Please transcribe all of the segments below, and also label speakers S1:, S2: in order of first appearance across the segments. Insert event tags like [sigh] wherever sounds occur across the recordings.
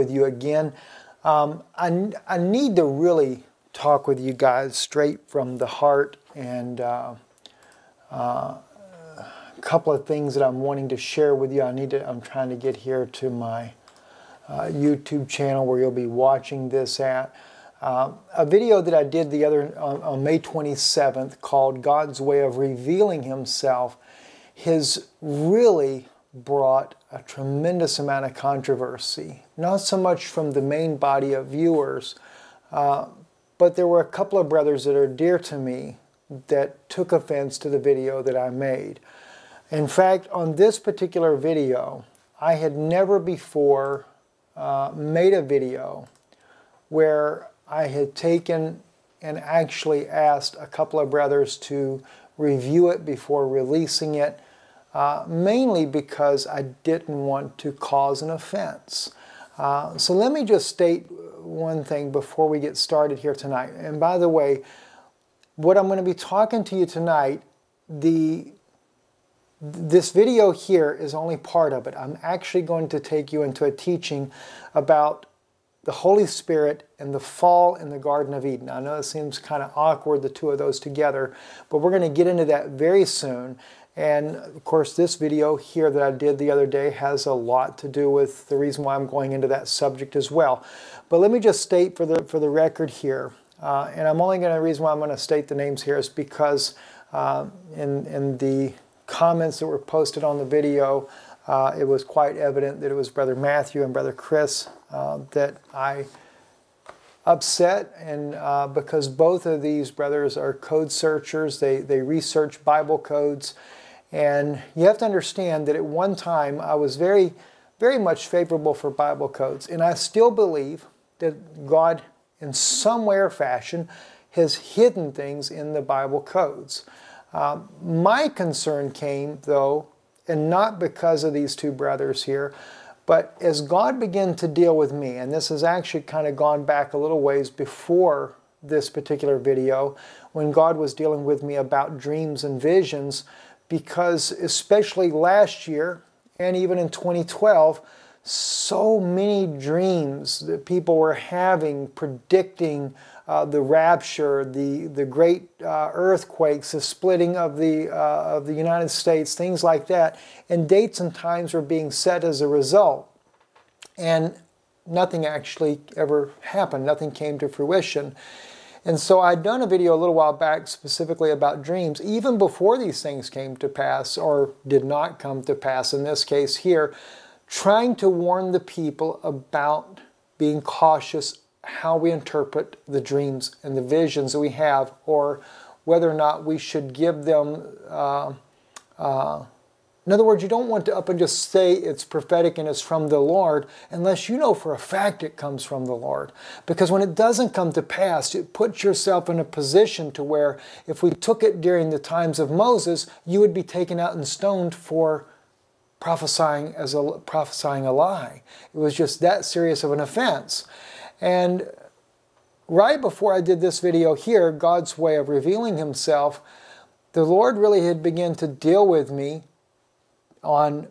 S1: with you again. Um, I, I need to really talk with you guys straight from the heart and uh, uh, a couple of things that I'm wanting to share with you. I need to, I'm trying to get here to my uh, YouTube channel where you'll be watching this at. Uh, a video that I did the other on, on, May 27th called God's Way of Revealing Himself has really brought a tremendous amount of controversy. Not so much from the main body of viewers, uh, but there were a couple of brothers that are dear to me that took offense to the video that I made. In fact, on this particular video, I had never before uh, made a video where I had taken and actually asked a couple of brothers to review it before releasing it, uh, mainly because I didn't want to cause an offense. Uh, so let me just state one thing before we get started here tonight. And by the way, what I'm going to be talking to you tonight, the this video here is only part of it. I'm actually going to take you into a teaching about the Holy Spirit and the fall in the Garden of Eden. I know it seems kind of awkward, the two of those together, but we're going to get into that very soon. And of course, this video here that I did the other day has a lot to do with the reason why I'm going into that subject as well. But let me just state for the, for the record here, uh, and I'm only going to, reason why I'm going to state the names here is because uh, in, in the comments that were posted on the video, uh, it was quite evident that it was Brother Matthew and Brother Chris uh, that I upset and uh, because both of these brothers are code searchers they, they research bible codes and you have to understand that at one time i was very very much favorable for bible codes and i still believe that god in some way or fashion has hidden things in the bible codes. Uh, my concern came though and not because of these two brothers here but as God began to deal with me, and this has actually kind of gone back a little ways before this particular video, when God was dealing with me about dreams and visions, because especially last year and even in 2012, so many dreams that people were having predicting uh, the rapture, the, the great uh, earthquakes, the splitting of the, uh, of the United States, things like that. And dates and times were being set as a result. And nothing actually ever happened, nothing came to fruition. And so I'd done a video a little while back specifically about dreams, even before these things came to pass or did not come to pass in this case here, trying to warn the people about being cautious how we interpret the dreams and the visions that we have, or whether or not we should give them. Uh, uh, in other words, you don't want to up and just say it's prophetic and it's from the Lord unless you know for a fact it comes from the Lord. Because when it doesn't come to pass, it puts yourself in a position to where if we took it during the times of Moses, you would be taken out and stoned for prophesying as a prophesying a lie. It was just that serious of an offense. And right before I did this video here, God's way of revealing himself, the Lord really had begun to deal with me on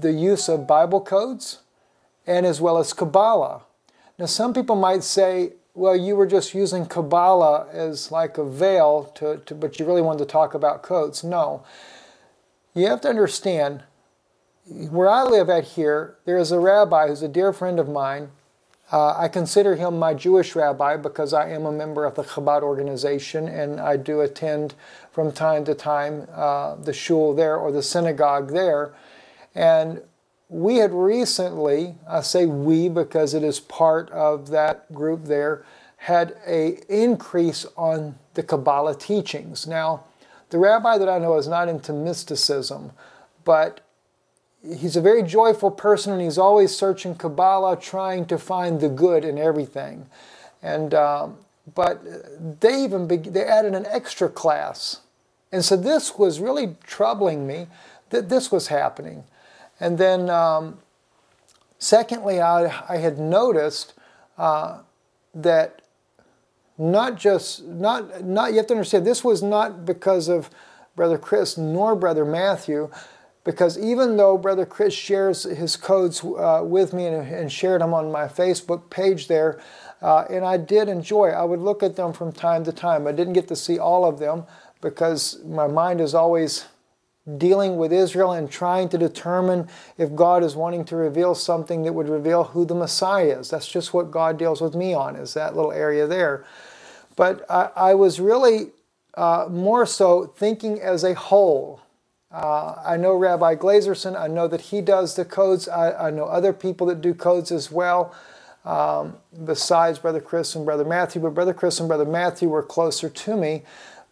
S1: the use of Bible codes and as well as Kabbalah. Now, some people might say, well, you were just using Kabbalah as like a veil, to, to, but you really wanted to talk about codes. No. You have to understand, where I live at here, there is a rabbi who's a dear friend of mine uh, I consider him my Jewish rabbi because I am a member of the Chabad organization and I do attend from time to time uh, the shul there or the synagogue there. And we had recently, I say we because it is part of that group there, had a increase on the Kabbalah teachings. Now, the rabbi that I know is not into mysticism, but he's a very joyful person and he's always searching Kabbalah, trying to find the good in everything. And um, but they even they added an extra class, and so this was really troubling me that this was happening. And then, um, secondly, I, I had noticed uh, that not just not not you have to understand this was not because of Brother Chris nor Brother Matthew because even though Brother Chris shares his codes uh, with me and, and, shared them on my Facebook page there, uh, and I did enjoy, I would look at them from time to time. I didn't get to see all of them because my mind is always dealing with Israel and trying to determine if God is wanting to reveal something that would reveal who the Messiah is. That's just what God deals with me on, is that little area there. But I, I was really uh, more so thinking as a whole. Uh, I know Rabbi Glazerson, I know that he does the codes. I, I know other people that do codes as well, um, besides Brother Chris and Brother Matthew. But Brother Chris and Brother Matthew were closer to me.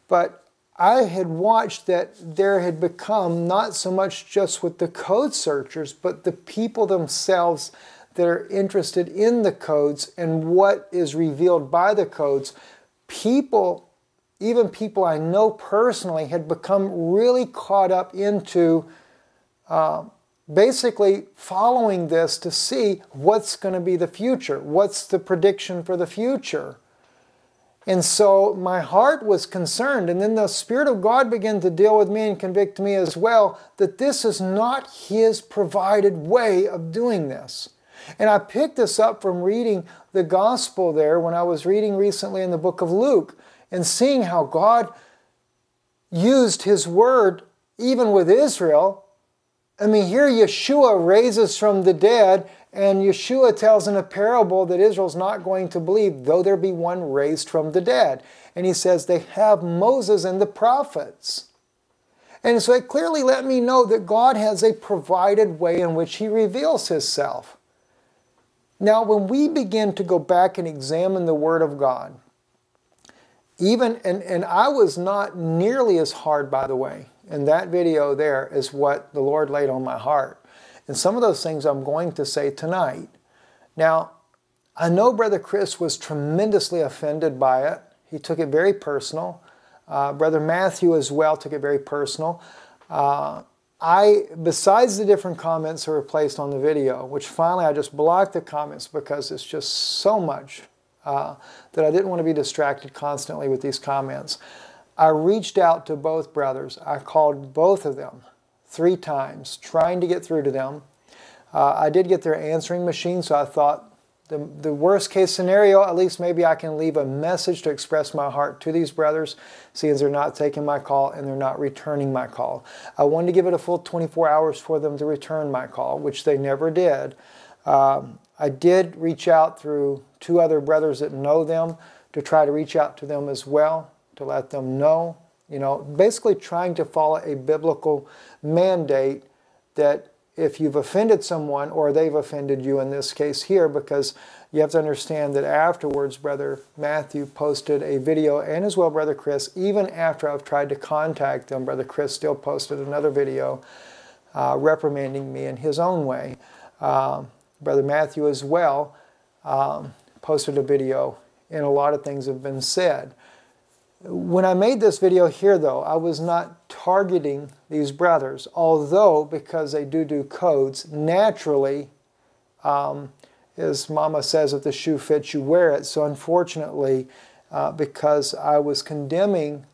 S1: But I had watched that there had become not so much just with the code searchers, but the people themselves that are interested in the codes and what is revealed by the codes. People, even people I know personally, had become really caught up into uh, basically following this to see what's going to be the future, what's the prediction for the future. And so my heart was concerned. And then the Spirit of God began to deal with me and convict me as well that this is not His provided way of doing this. And I picked this up from reading the gospel there when I was reading recently in the book of Luke and seeing how God used His word even with Israel. I mean, here Yeshua raises from the dead and Yeshua tells in a parable that Israel's not going to believe, though there be one raised from the dead. And he says they have Moses and the prophets. And so it clearly let me know that God has a provided way in which he reveals himself. Now, when we begin to go back and examine the Word of God, even, and, and I was not nearly as hard, by the way, in that video there is what the Lord laid on my heart. And some of those things I'm going to say tonight. Now, I know Brother Chris was tremendously offended by it. He took it very personal. Uh, Brother Matthew as well took it very personal. Uh, I, besides the different comments that were placed on the video, which finally I just blocked the comments because it's just so much uh, that I didn't want to be distracted constantly with these comments. I reached out to both brothers. I called both of them three times trying to get through to them. Uh, I did get their answering machine, so I thought the, the worst case scenario, at least maybe I can leave a message to express my heart to these brothers, seeing as they're not taking my call and they're not returning my call. I wanted to give it a full 24 hours for them to return my call, which they never did. Um, I did reach out through two other brothers that know them to try to reach out to them as well, to let them know you know, basically trying to follow a biblical mandate that if you've offended someone or they've offended you in this case here, because you have to understand that afterwards, Brother Matthew posted a video, and as well, Brother Chris, even after I've tried to contact them, Brother Chris still posted another video uh, reprimanding me in his own way. Um, Brother Matthew as well um, posted a video, and a lot of things have been said. When I made this video here, though, I was not targeting these brothers, although because they do do codes, naturally, um, as Mama says, if the shoe fits, you wear it. So unfortunately, uh, because I was condemning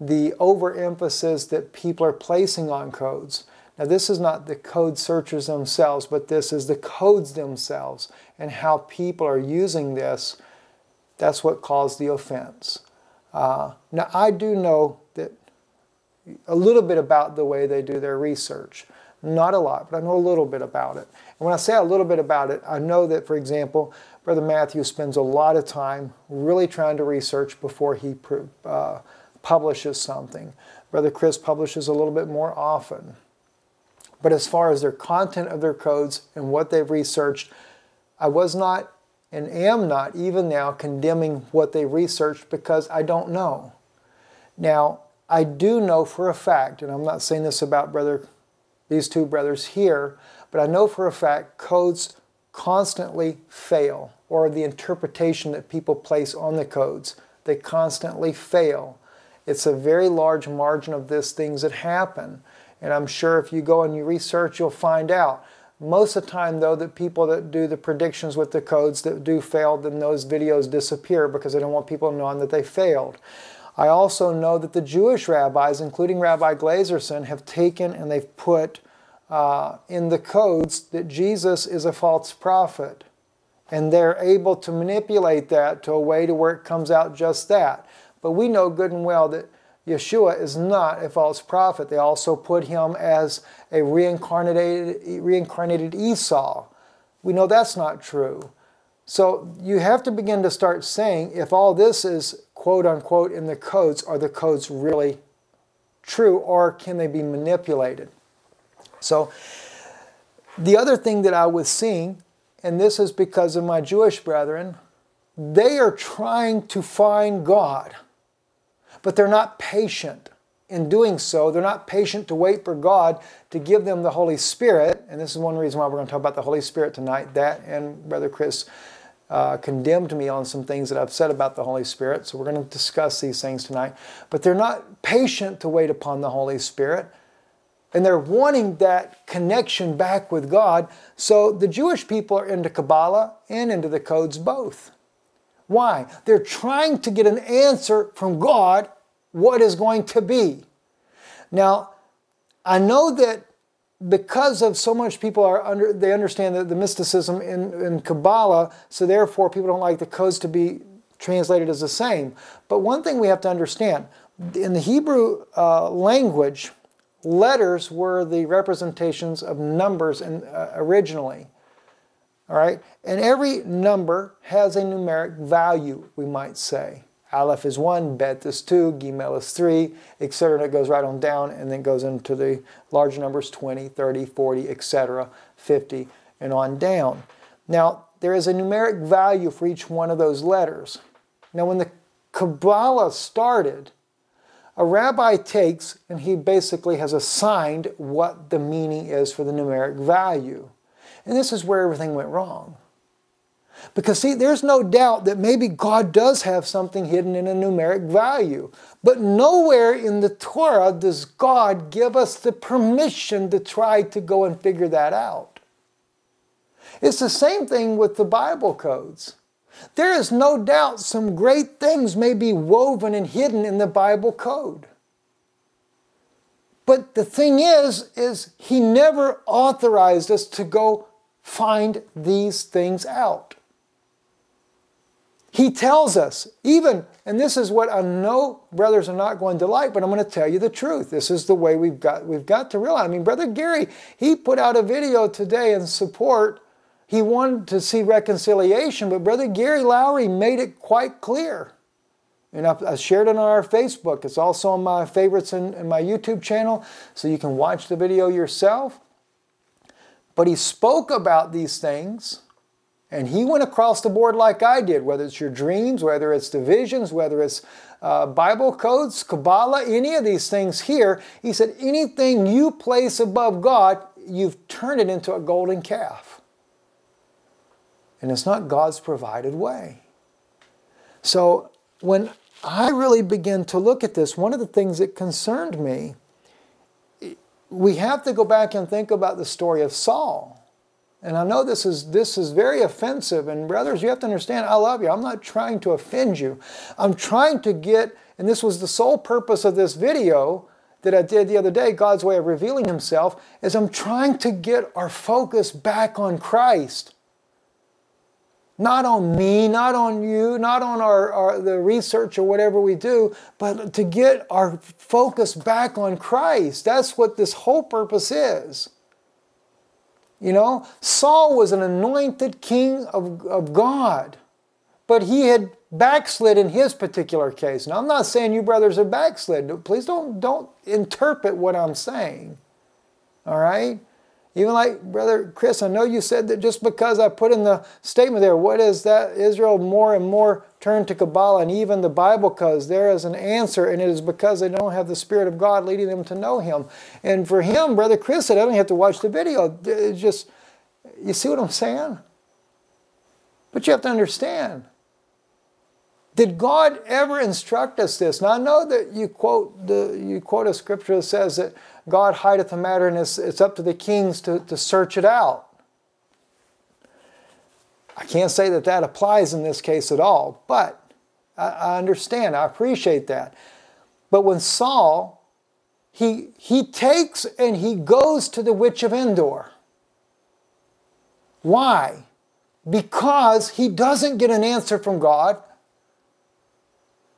S1: the overemphasis that people are placing on codes. Now, this is not the code searchers themselves, but this is the codes themselves and how people are using this. That's what caused the offense. Uh, now, I do know that a little bit about the way they do their research. Not a lot, but I know a little bit about it. And when I say a little bit about it, I know that, for example, Brother Matthew spends a lot of time really trying to research before he uh, publishes something. Brother Chris publishes a little bit more often. But as far as their content of their codes and what they've researched, I was not and am not even now condemning what they researched because I don't know. Now, I do know for a fact, and I'm not saying this about brother, these two brothers here, but I know for a fact codes constantly fail, or the interpretation that people place on the codes, they constantly fail. It's a very large margin of this things that happen. And I'm sure if you go and you research, you'll find out. Most of the time, though, the people that do the predictions with the codes that do fail, then those videos disappear because they don't want people knowing that they failed. I also know that the Jewish rabbis, including Rabbi Glazerson, have taken and they've put uh, in the codes that Jesus is a false prophet. And they're able to manipulate that to a way to where it comes out just that. But we know good and well that Yeshua is not a false prophet. They also put him as a reincarnated, reincarnated Esau. We know that's not true. So you have to begin to start saying if all this is quote unquote in the codes, are the codes really true or can they be manipulated? So the other thing that I was seeing, and this is because of my Jewish brethren, they are trying to find God, but they're not patient in doing so. They're not patient to wait for God to give them the Holy Spirit. And this is one reason why we're going to talk about the Holy Spirit tonight. That and Brother Chris uh, condemned me on some things that I've said about the Holy Spirit. So we're going to discuss these things tonight. But they're not patient to wait upon the Holy Spirit. And they're wanting that connection back with God. So the Jewish people are into Kabbalah and into the codes both. Why? They're trying to get an answer from God what is going to be. Now, I know that because of so much people are under they understand the, the mysticism in, in kabbalah so therefore people don't like the codes to be translated as the same but one thing we have to understand in the hebrew uh, language letters were the representations of numbers in, uh, originally all right and every number has a numeric value we might say Aleph is 1, Bet is 2, Gimel is 3, etc. It goes right on down and then goes into the large numbers 20, 30, 40, etc., 50, and on down. Now, there is a numeric value for each one of those letters. Now, when the Kabbalah started, a rabbi takes and he basically has assigned what the meaning is for the numeric value. And this is where everything went wrong. Because, see, there's no doubt that maybe God does have something hidden in a numeric value. But nowhere in the Torah does God give us the permission to try to go and figure that out. It's the same thing with the Bible codes. There is no doubt some great things may be woven and hidden in the Bible code. But the thing is, is he never authorized us to go find these things out. He tells us, even, and this is what I know brothers are not going to like, but I'm going to tell you the truth. This is the way we've got, we've got to realize. I mean, Brother Gary, he put out a video today in support. He wanted to see reconciliation, but Brother Gary Lowry made it quite clear. And I, shared it on our Facebook. It's also on my favorites in my YouTube channel, so you can watch the video yourself. But he spoke about these things and he went across the board like I did, whether it's your dreams, whether it's divisions, whether it's uh, Bible codes, Kabbalah, any of these things here. He said, anything you place above God, you've turned it into a golden calf. And it's not God's provided way. So when I really began to look at this, one of the things that concerned me, we have to go back and think about the story of Saul. And I know this is this is very offensive. And brothers, you have to understand, I love you. I'm not trying to offend you. I'm trying to get, and this was the sole purpose of this video that I did the other day, God's way of revealing Himself, is I'm trying to get our focus back on Christ. Not on me, not on you, not on our, our the research or whatever we do, but to get our focus back on Christ. That's what this whole purpose is. You know, Saul was an anointed king of, of God, but he had backslid in his particular case. Now, I'm not saying you brothers are backslid. Please don't, don't interpret what I'm saying. All right? Even like, Brother Chris, I know you said that just because I put in the statement there, what is that? Israel more and more turned to Kabbalah and even the Bible because There is an answer, and it is because they don't have the Spirit of God leading them to know Him. And for him, Brother Chris said, I don't have to watch the video. It's just, you see what I'm saying? But you have to understand. Did God ever instruct us this? Now I know that you quote the you quote a scripture that says that God hideth the matter and it's, it's up to the kings to, to search it out. I can't say that that applies in this case at all, but I, I understand, I appreciate that. But when Saul he, he takes and he goes to the witch of Endor. Why? Because he doesn't get an answer from God.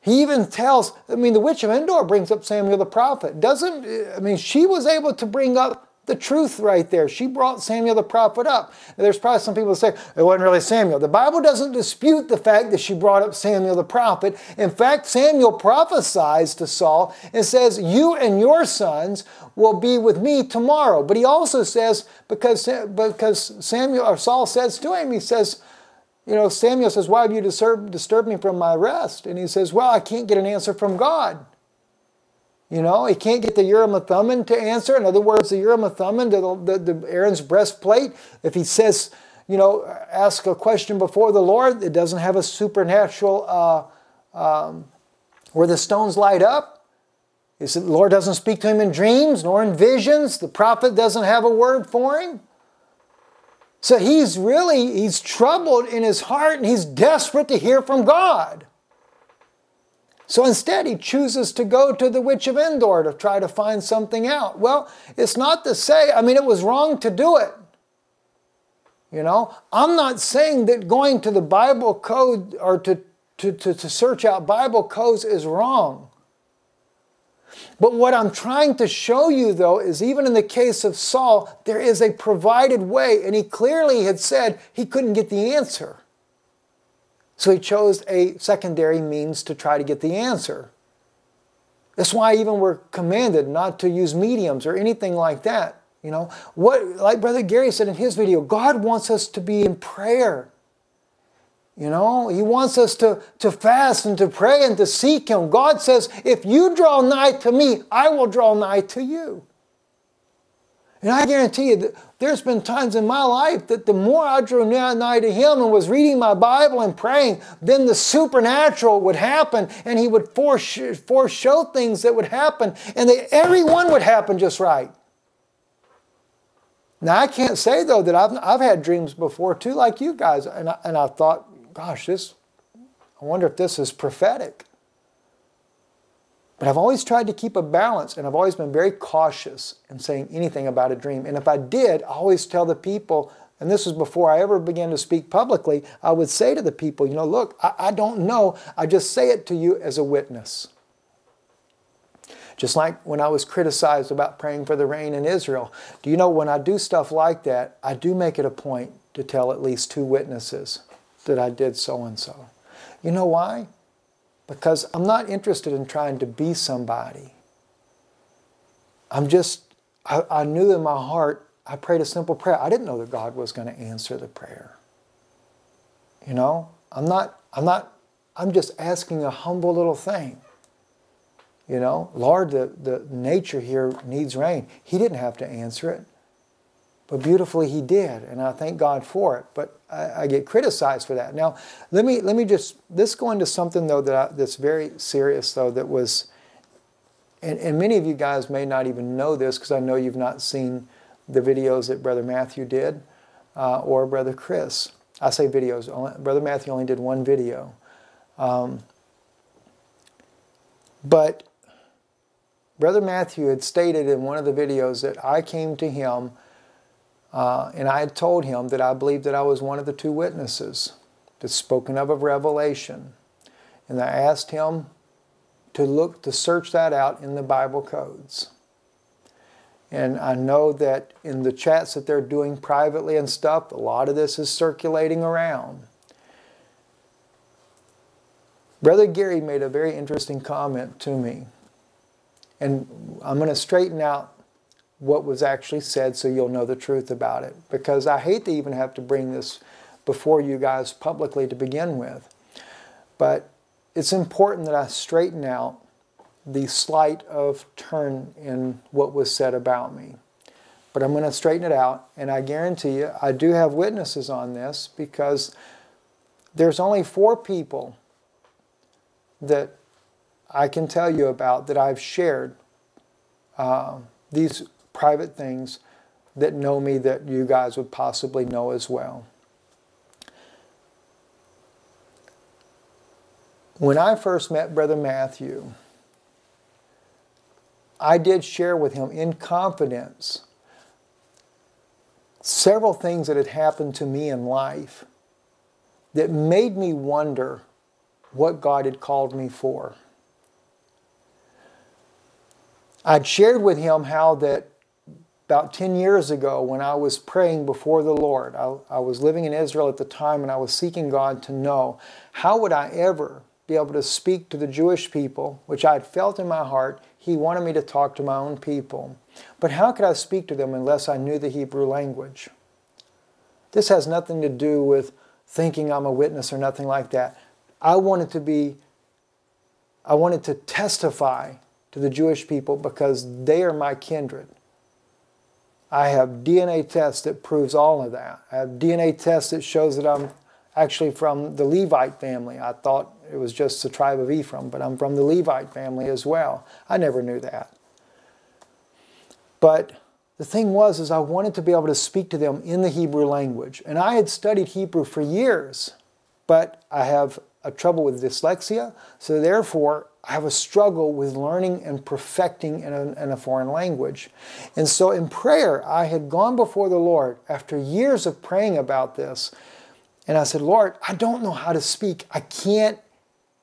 S1: He even tells, I mean, the witch of Endor brings up Samuel the prophet. Doesn't, I mean, she was able to bring up the truth right there. She brought Samuel the prophet up. There's probably some people say it wasn't really Samuel. The Bible doesn't dispute the fact that she brought up Samuel the prophet. In fact, Samuel prophesies to Saul and says, You and your sons will be with me tomorrow. But he also says, because, because Samuel or Saul says to him, he says, you know, Samuel says, Why have you disturbed, disturbed me from my rest? And he says, Well, I can't get an answer from God. You know, he can't get the Urim and Thummim to answer. In other words, the Urim and Thummim, the, the, the Aaron's breastplate, if he says, you know, ask a question before the Lord, it doesn't have a supernatural, uh, um, where the stones light up. He said, the Lord doesn't speak to him in dreams nor in visions. The prophet doesn't have a word for him. So he's really, he's troubled in his heart and he's desperate to hear from God. So instead, he chooses to go to the Witch of Endor to try to find something out. Well, it's not to say, I mean, it was wrong to do it. You know, I'm not saying that going to the Bible code or to, to, to, to search out Bible codes is wrong. But what I'm trying to show you, though, is even in the case of Saul, there is a provided way, and he clearly had said he couldn't get the answer. So he chose a secondary means to try to get the answer. That's why even we're commanded not to use mediums or anything like that. You know, what like Brother Gary said in his video, God wants us to be in prayer. You know, He wants us to, to fast and to pray and to seek Him. God says, if you draw nigh to me, I will draw nigh to you. And I guarantee you that there's been times in my life that the more I drew nigh to Him and was reading my Bible and praying, then the supernatural would happen and He would foreshow things that would happen and they, every one would happen just right. Now, I can't say though that I've, I've had dreams before too, like you guys, and I, and I thought, gosh, this, I wonder if this is prophetic. But I've always tried to keep a balance and I've always been very cautious in saying anything about a dream. And if I did, I always tell the people, and this was before I ever began to speak publicly, I would say to the people, you know, look, I, I don't know. I just say it to you as a witness. Just like when I was criticized about praying for the rain in Israel. Do you know when I do stuff like that, I do make it a point to tell at least two witnesses that I did so and so. You know why? because I'm not interested in trying to be somebody. I'm just, I, I, knew in my heart, I prayed a simple prayer. I didn't know that God was going to answer the prayer. You know, I'm not, I'm not, I'm just asking a humble little thing. You know, Lord, the, the nature here needs rain. He didn't have to answer it. But beautifully he did, and I thank God for it. But I, I, get criticized for that. Now, let me let me just this go into something though that I, that's very serious though that was, and, and many of you guys may not even know this because I know you've not seen the videos that Brother Matthew did uh, or Brother Chris. I say videos. Only, Brother Matthew only did one video, um, but Brother Matthew had stated in one of the videos that I came to him uh, and I had told him that I believed that I was one of the two witnesses that's spoken of of Revelation. And I asked him to look, to search that out in the Bible codes. And I know that in the chats that they're doing privately and stuff, a lot of this is circulating around. Brother Gary made a very interesting comment to me. And I'm going to straighten out what was actually said so you'll know the truth about it. Because I hate to even have to bring this before you guys publicly to begin with. But it's important that I straighten out the slight of turn in what was said about me. But I'm going to straighten it out, and I guarantee you, I do have witnesses on this because there's only four people that I can tell you about that I've shared uh, these private things that know me that you guys would possibly know as well. When I first met Brother Matthew, I did share with him in confidence several things that had happened to me in life that made me wonder what God had called me for. I'd shared with him how that about 10 years ago when I was praying before the Lord, I, I, was living in Israel at the time and I was seeking God to know how would I ever be able to speak to the Jewish people, which I had felt in my heart He wanted me to talk to my own people. But how could I speak to them unless I knew the Hebrew language? This has nothing to do with thinking I'm a witness or nothing like that. I wanted to be, I wanted to testify to the Jewish people because they are my kindred. I have DNA tests that proves all of that. I have DNA tests that shows that I'm actually from the Levite family. I thought it was just the tribe of Ephraim, but I'm from the Levite family as well. I never knew that. But the thing was is I wanted to be able to speak to them in the Hebrew language. And I had studied Hebrew for years, but I have a trouble with dyslexia, so therefore I have a struggle with learning and perfecting in a, in a, foreign language. And so in prayer, I had gone before the Lord after years of praying about this. And I said, Lord, I don't know how to speak. I can't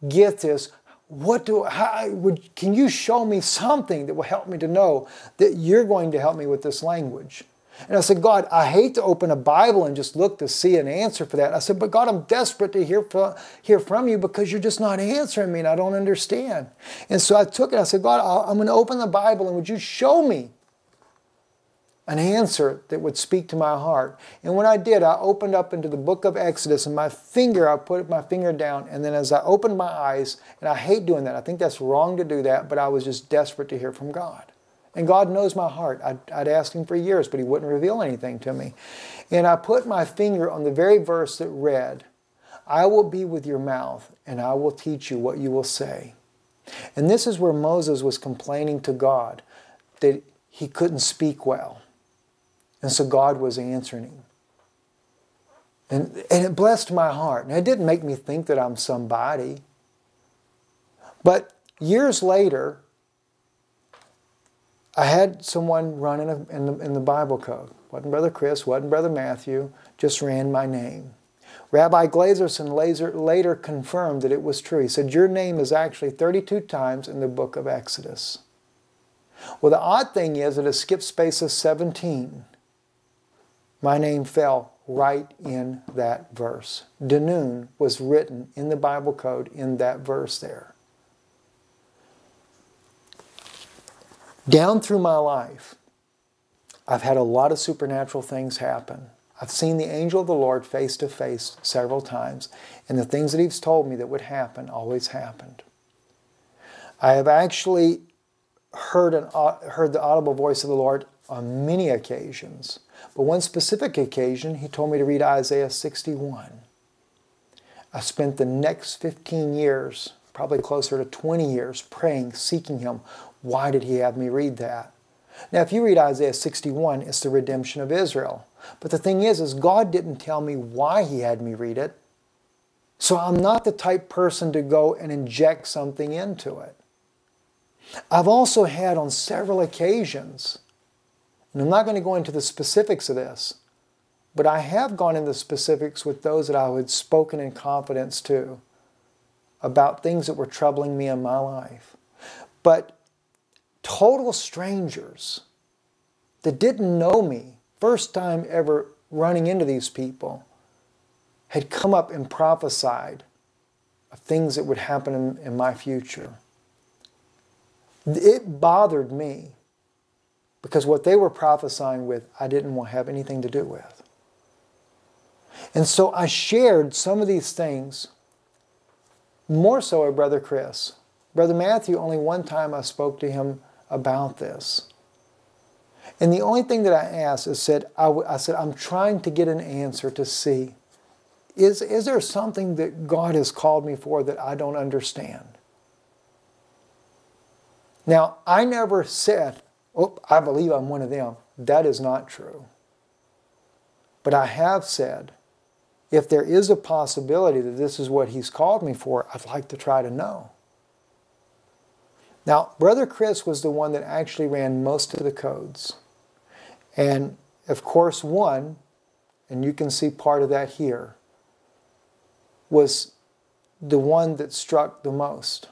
S1: get this. What do I would, can you show me something that will help me to know that you're going to help me with this language? And I said, God, I hate to open a Bible and just look to see an answer for that. I said, but God, I'm desperate to hear from, hear from you because you're just not answering me and I don't understand. And so I took it. I said, God, I'm going to open the Bible and would you show me an answer that would speak to my heart? And when I did, I opened up into the book of Exodus and my finger, I put my finger down. And then as I opened my eyes, and I hate doing that, I think that's wrong to do that, but I was just desperate to hear from God. And God knows my heart. I'd, I'd asked Him for years, but He wouldn't reveal anything to me. And I put my finger on the very verse that read, I will be with your mouth, and I will teach you what you will say. And this is where Moses was complaining to God that he couldn't speak well. And so God was answering him. And, and it blessed my heart. And it didn't make me think that I'm somebody. But years later, I had someone run in, a, in, the, in the Bible code. Wasn't Brother Chris, wasn't Brother Matthew, just ran my name. Rabbi Glazerson later, confirmed that it was true. He said, Your name is actually 32 times in the book of Exodus. Well, the odd thing is that it skipped space of 17. My name fell right in that verse. Danun was written in the Bible code in that verse there. Down through my life, I've had a lot of supernatural things happen. I've seen the angel of the Lord face to face several times, and the things that he's told me that would happen always happened. I have actually heard, an, heard the audible voice of the Lord on many occasions, but one specific occasion, he told me to read Isaiah 61. I spent the next 15 years, probably closer to 20 years, praying, seeking him, why did he have me read that? Now, if you read Isaiah 61, it's the redemption of Israel. But the thing is, is God didn't tell me why he had me read it. So I'm not the type person to go and inject something into it. I've also had on several occasions, and I'm not going to go into the specifics of this, but I have gone into specifics with those that I had spoken in confidence to about things that were troubling me in my life. But total strangers that didn't know me, first time ever running into these people, had come up and prophesied of things that would happen in, in my future. It bothered me because what they were prophesying with, I didn't want to have anything to do with. And so I shared some of these things, more so with Brother Chris. Brother Matthew, only one time I spoke to him about this. And the only thing that I asked is said, I, said, I'm trying to get an answer to see is, is there something that God has called me for that I don't understand? Now, I never said, oh, I believe I'm one of them. That is not true. But I have said, if there is a possibility that this is what He's called me for, I'd like to try to know. Now, Brother Chris was the one that actually ran most of the codes. And of course, one, and you can see part of that here, was the one that struck the most.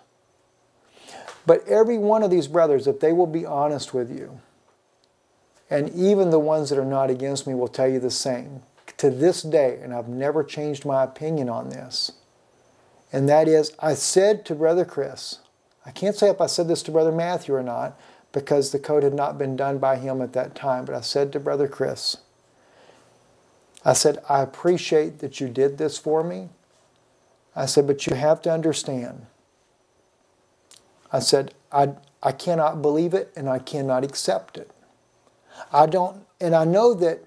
S1: But every one of these brothers, if they will be honest with you, and even the ones that are not against me will tell you the same, to this day, and I've never changed my opinion on this, and that is, I said to Brother Chris, I can't say if I said this to Brother Matthew or not, because the code had not been done by him at that time, but I said to Brother Chris, I said, I appreciate that you did this for me. I said, but you have to understand. I said, I, I cannot believe it and I cannot accept it. I don't, and I know that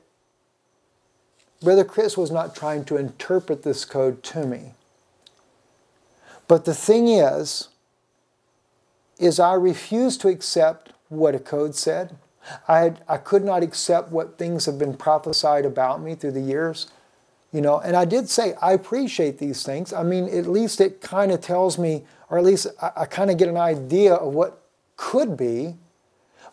S1: Brother Chris was not trying to interpret this code to me. But the thing is, is I refuse to accept what a code said. I, had, I could not accept what things have been prophesied about me through the years. You know, and I did say I appreciate these things. I mean, at least it kind of tells me, or at least I, I kind of get an idea of what could be.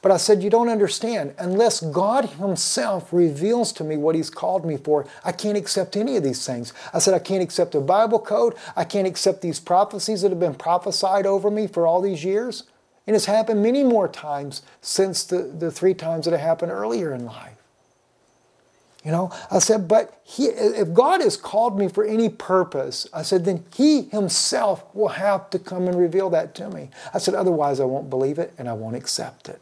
S1: But I said, You don't understand. Unless God Himself reveals to me what He's called me for, I can't accept any of these things. I said, I can't accept a Bible code. I can't accept these prophecies that have been prophesied over me for all these years. And it's happened many more times since the, the three times that it happened earlier in life. You know, I said, but he, if God has called me for any purpose, I said, then He Himself will have to come and reveal that to me. I said, otherwise I won't believe it and I won't accept it.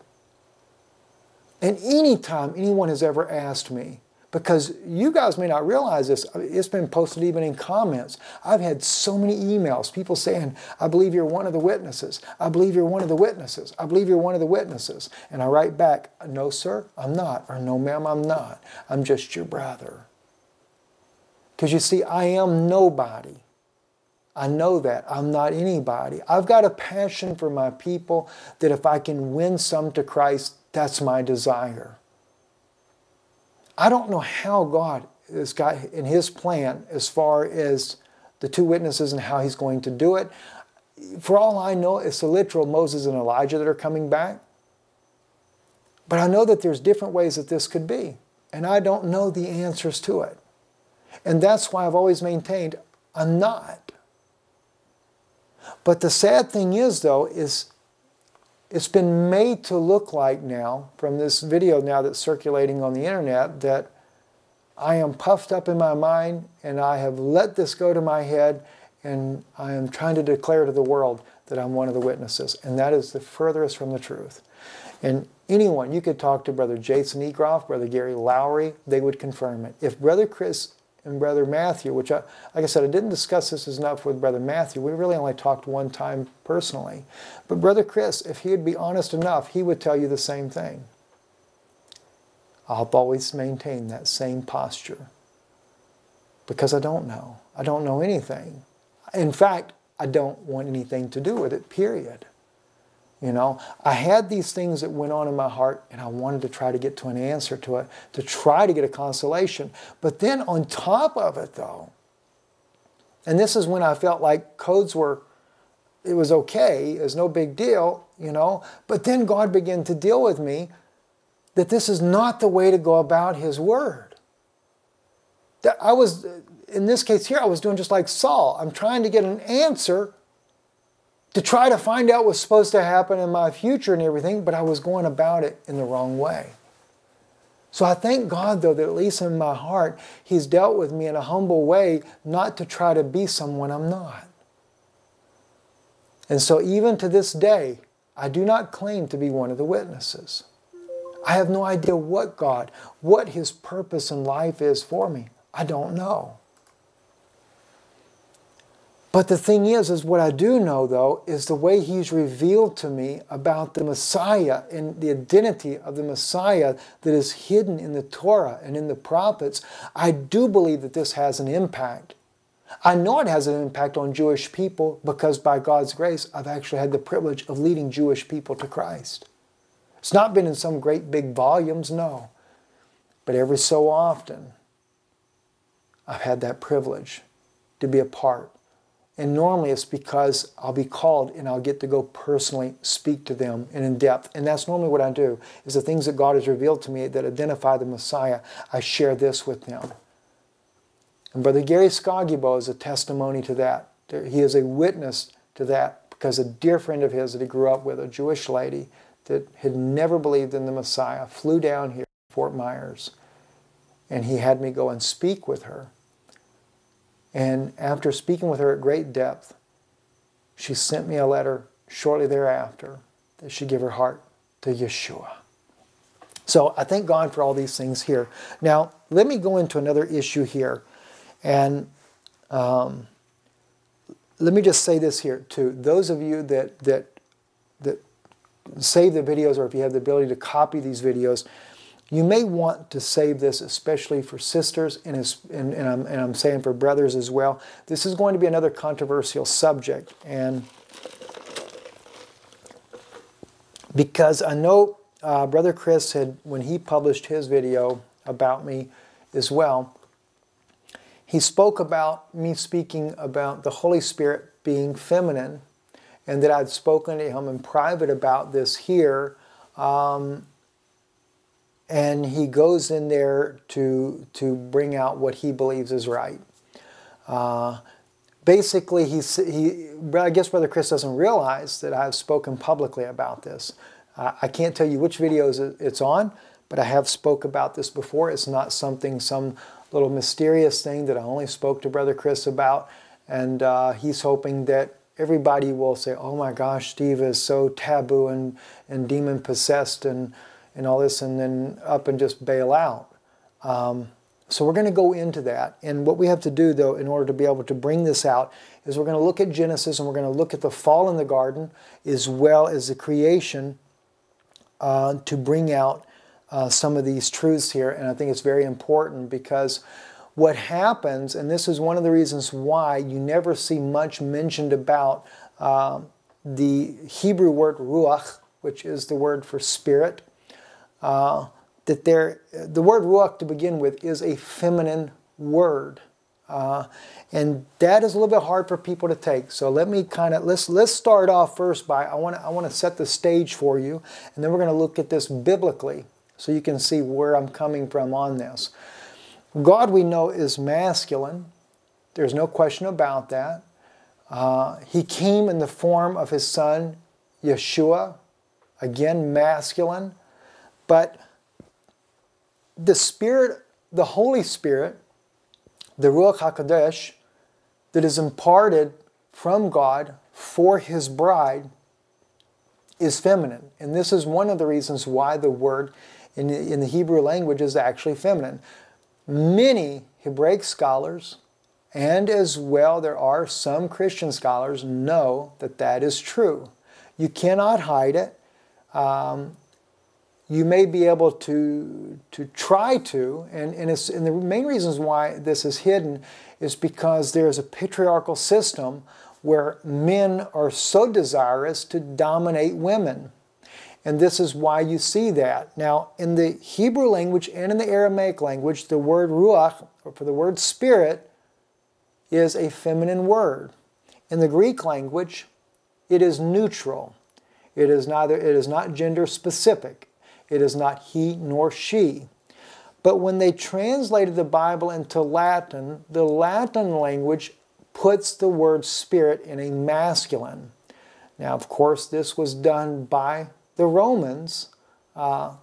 S1: And anytime anyone has ever asked me, because you guys may not realize this. It's been posted even in comments. I've had so many emails, people saying, I believe you're one of the witnesses. I believe you're one of the witnesses. I believe you're one of the witnesses. And I write back, No, sir, I'm not. Or No, ma'am, I'm not. I'm just your brother. Because you see, I am nobody. I know that. I'm not anybody. I've got a passion for my people that if I can win some to Christ, that's my desire. I don't know how God has got in His plan as far as the two witnesses and how He's going to do it. For all I know, it's the literal Moses and Elijah that are coming back. But I know that there's different ways that this could be, and I don't know the answers to it. And that's why I've always maintained I'm not. But the sad thing is, though, is it's been made to look like now, from this video now that's circulating on the internet, that I am puffed up in my mind and I have let this go to my head and I am trying to declare to the world that I'm one of the witnesses. And that is the furthest from the truth. And anyone, you could talk to Brother Jason Egroff, Brother Gary Lowry, they would confirm it. If Brother Chris and Brother Matthew, which, I, like I said, I didn't discuss this enough with Brother Matthew. We really only talked one time personally. But Brother Chris, if he'd be honest enough, he would tell you the same thing. I'll always maintain that same posture because I don't know. I don't know anything. In fact, I don't want anything to do with it, period. You know, I had these things that went on in my heart, and I wanted to try to get to an answer to it, to try to get a consolation. But then on top of it, though, and this is when I felt like codes were, it was okay, it was no big deal, you know. But then God began to deal with me that this is not the way to go about His Word. That I was, in this case here, I was doing just like Saul. I'm trying to get an answer to try to find out what's supposed to happen in my future and everything, but I was going about it in the wrong way. So I thank God, though, that at least in my heart, He's dealt with me in a humble way, not to try to be someone I'm not. And so, even to this day, I do not claim to be one of the witnesses. I have no idea what God, what His purpose in life is for me. I don't know. But the thing is, is what I do know though, is the way he's revealed to me about the Messiah and the identity of the Messiah that is hidden in the Torah and in the prophets. I do believe that this has an impact. I know it has an impact on Jewish people because by God's grace, I've actually had the privilege of leading Jewish people to Christ. It's not been in some great big volumes, no. But every so often, I've had that privilege to be a part And normally it's because I'll be called and I'll get to go personally speak to them and in depth. And that's normally what I do, is the things that God has revealed to me that identify the Messiah, I share this with them. And Brother Gary Scoggibo is a testimony to that. He is a witness to that because a dear friend of his that he grew up with, a Jewish lady that had never believed in the Messiah, flew down here to Fort Myers and he had me go and speak with her. And after speaking with her at great depth, she sent me a letter shortly thereafter that she give her heart to Yeshua. So I thank God for all these things here. Now, let me go into another issue here. And um, let me just say this here to those of you that, that, that save the videos or if you have the ability to copy these videos, you may want to save this, especially for sisters, and, and, and, I'm, and I'm saying for brothers as well. This is going to be another controversial subject. And because I know uh, Brother Chris had, when he published his video about me as well, he spoke about me speaking about the Holy Spirit being feminine and that I'd spoken to him in private about this here. Um, and he goes in there to to bring out what he believes is right. Uh, basically, he's, he, I guess Brother Chris doesn't realize that I've spoken publicly about this. Uh, I can't tell you which videos it's on, but I have spoke about this before. It's not something, some little mysterious thing that I only spoke to Brother Chris about, and uh, he's hoping that everybody will say, "Oh my gosh, Steve is so taboo and and demon possessed and." And all this, and then up and just bail out. Um, so we're going to go into that. And what we have to do, though, in order to be able to bring this out, is we're going to look at Genesis and we're going to look at the fall in the garden as well as the creation uh, to bring out uh, some of these truths here. And I think it's very important because what happens, and this is one of the reasons why you never see much mentioned about uh, the Hebrew word ruach, which is the word for spirit uh, that there, the word ruach to begin with is a feminine word. Uh, and that is a little bit hard for people to take. So let me kind of let's let's start off first by I want I want to set the stage for you, and then we're going to look at this biblically, so you can see where I'm coming from on this. God we know is masculine. There's no question about that. Uh, he came in the form of his son Yeshua, again masculine. But the Spirit, the Holy Spirit, the Ruach HaKodesh, that is imparted from God for His bride is feminine. And this is one of the reasons why the word in the, in the Hebrew language is actually feminine. Many Hebraic scholars, and as well there are some Christian scholars, know that that is true. You cannot hide it. Um, you may be able to, to try to, and, and, it's, and the main reasons why this is hidden is because there's a patriarchal system where men are so desirous to dominate women. And this is why you see that. Now, in the Hebrew language and in the Aramaic language, the word ruach, or for the word spirit, is a feminine word. In the Greek language, it is neutral. It is neither it is not gender specific. It is not he nor she. But when they translated the Bible into Latin, the Latin language puts the word spirit in a masculine. Now, of course, this was done by the Romans, uh,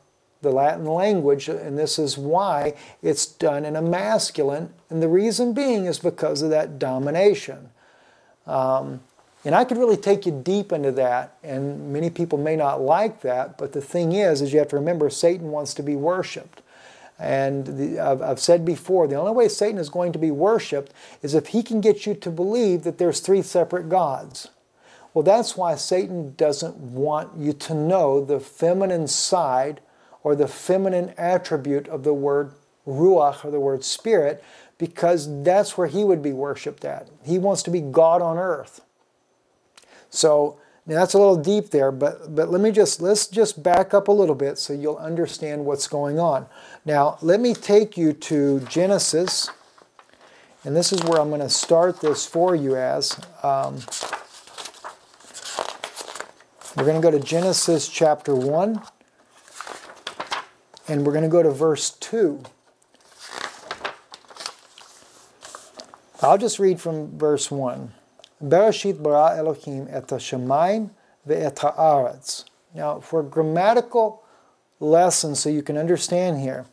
S1: the Latin language, and this is why it's done in a masculine. And the reason being is because of that domination. Um, and I could really take you deep into that, and many people may not like that, but the thing is, is you have to remember Satan wants to be worshiped. And the, I've, I've said before, the only way Satan is going to be worshiped is if he can get you to believe that there's three separate gods. Well, that's why Satan doesn't want you to know the feminine side or the feminine attribute of the word ruach or the word spirit, because that's where he would be worshiped at. He wants to be God on earth. So now that's a little deep there, but, but let me just, let's just back up a little bit so you'll understand what's going on. Now, let me take you to Genesis, And this is where I'm going to start this for you as. Um, we're going to go to Genesis chapter 1, and we're going to go to verse 2. I'll just read from verse 1. Bereshit bara Elohim et ha-shamayim ve'et ha'aretz. Now, for grammatical lessons, so you can understand here,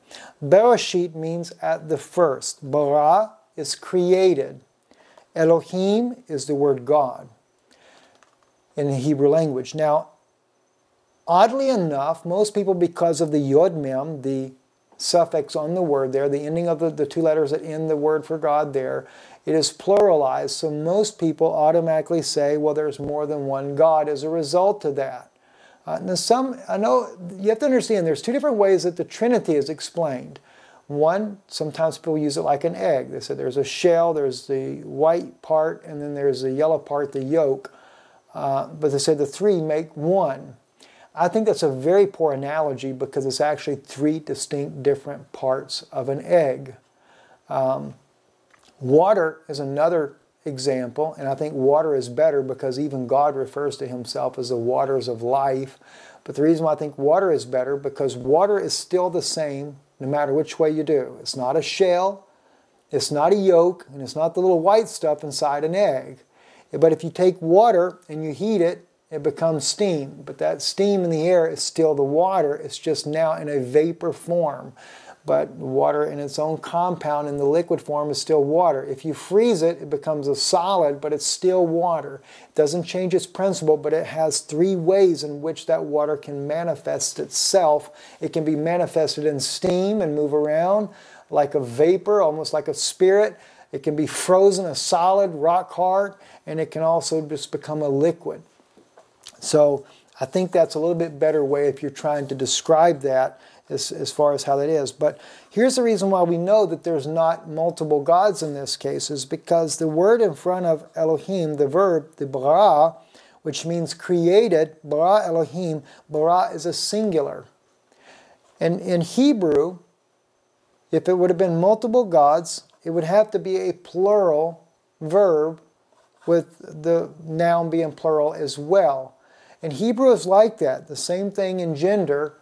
S1: Bereshit means at the first. Bara is created. Elohim is the word God in the Hebrew language. Now, oddly enough, most people, because of the yod mem, the suffix on the word there, the ending of the, the two letters that end the word for God there, it is pluralized. So most people automatically say, well, there's more than one God as a result of that. Uh, now, some, I know you have to understand there's two different ways that the Trinity is explained. One, sometimes people use it like an egg. They say there's a shell, there's the white part, and then there's the yellow part, the yolk. Uh, but they say the three make one. I think that's a very poor analogy because it's actually three distinct different parts of an egg. Um, water is another example, and I think water is better because even God refers to himself as the waters of life. But the reason why I think water is better because water is still the same no matter which way you do. It's not a shell, it's not a yolk, and it's not the little white stuff inside an egg. But if you take water and you heat it, it becomes steam. But that steam in the air is still the water. It's just now in a vapor form. But water in its own compound in the liquid form is still water. If you freeze it, it becomes a solid, but it's still water. It doesn't change its principle, but it has three ways in which that water can manifest itself. It can be manifested in steam and move around like a vapor, almost like a spirit. It can be frozen, a solid, rock hard, and it can also just become a liquid. So I think that's a little bit better way if you're trying to describe that as, as far as how that is. But here's the reason why we know that there's not multiple gods in this case is because the word in front of Elohim, the verb, the bara, which means created, bara Elohim, bara is a singular. And in Hebrew, if it would have been multiple gods, it would have to be a plural verb with the noun being plural as well. And Hebrew is like that. The same thing in gender.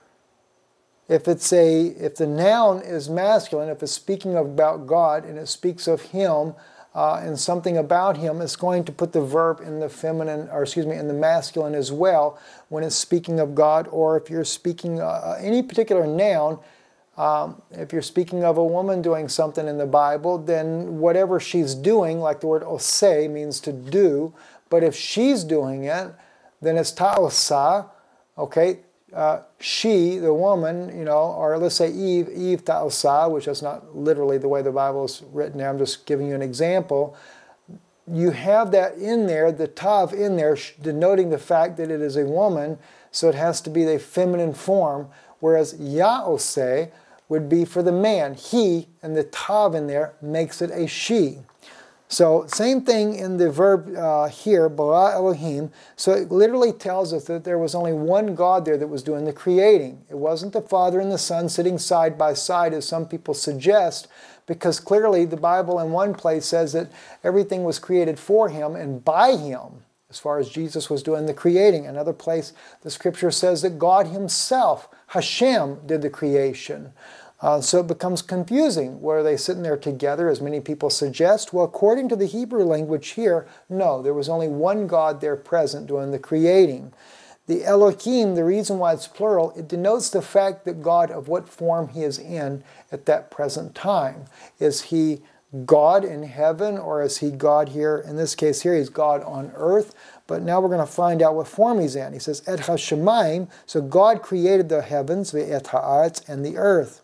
S1: If it's a if the noun is masculine, if it's speaking about God and it speaks of Him uh, and something about Him, it's going to put the verb in the feminine, or excuse me, in the masculine as well when it's speaking of God. Or if you're speaking uh, any particular noun, um, if you're speaking of a woman doing something in the Bible, then whatever she's doing, like the word ose means to do, but if she's doing it, then it's ta'osa, okay? Uh, she, the woman, you know, or let's say Eve, Eve ta'osa, which is not literally the way the Bible is written there, I'm just giving you an example. You have that in there, the tav in there, denoting the fact that it is a woman, so it has to be the feminine form, whereas ya'ose would be for the man. He, and the tav in there, makes it a she. So same thing in the verb uh, here, bara Elohim. So it literally tells us that there was only one God there that was doing the creating. It wasn't the Father and the Son sitting side by side, as some people suggest, because clearly the Bible in one place says that everything was created for Him and by Him, as far as Jesus was doing the creating. Another place, the Scripture says that God Himself, Hashem, did the creation. Uh, so it becomes confusing. Were they sitting there together, as many people suggest? Well, according to the Hebrew language here, no, there was only one God there present doing the creating. The Elohim, the reason why it's plural, it denotes the fact that God, of what form He is in at that present time. Is He God in heaven, or is He God here? In this case, here He's God on earth. But now we're going to find out what form He's in. He says, Et HaShemaim, so God created the heavens, et ha'aretz, and the earth.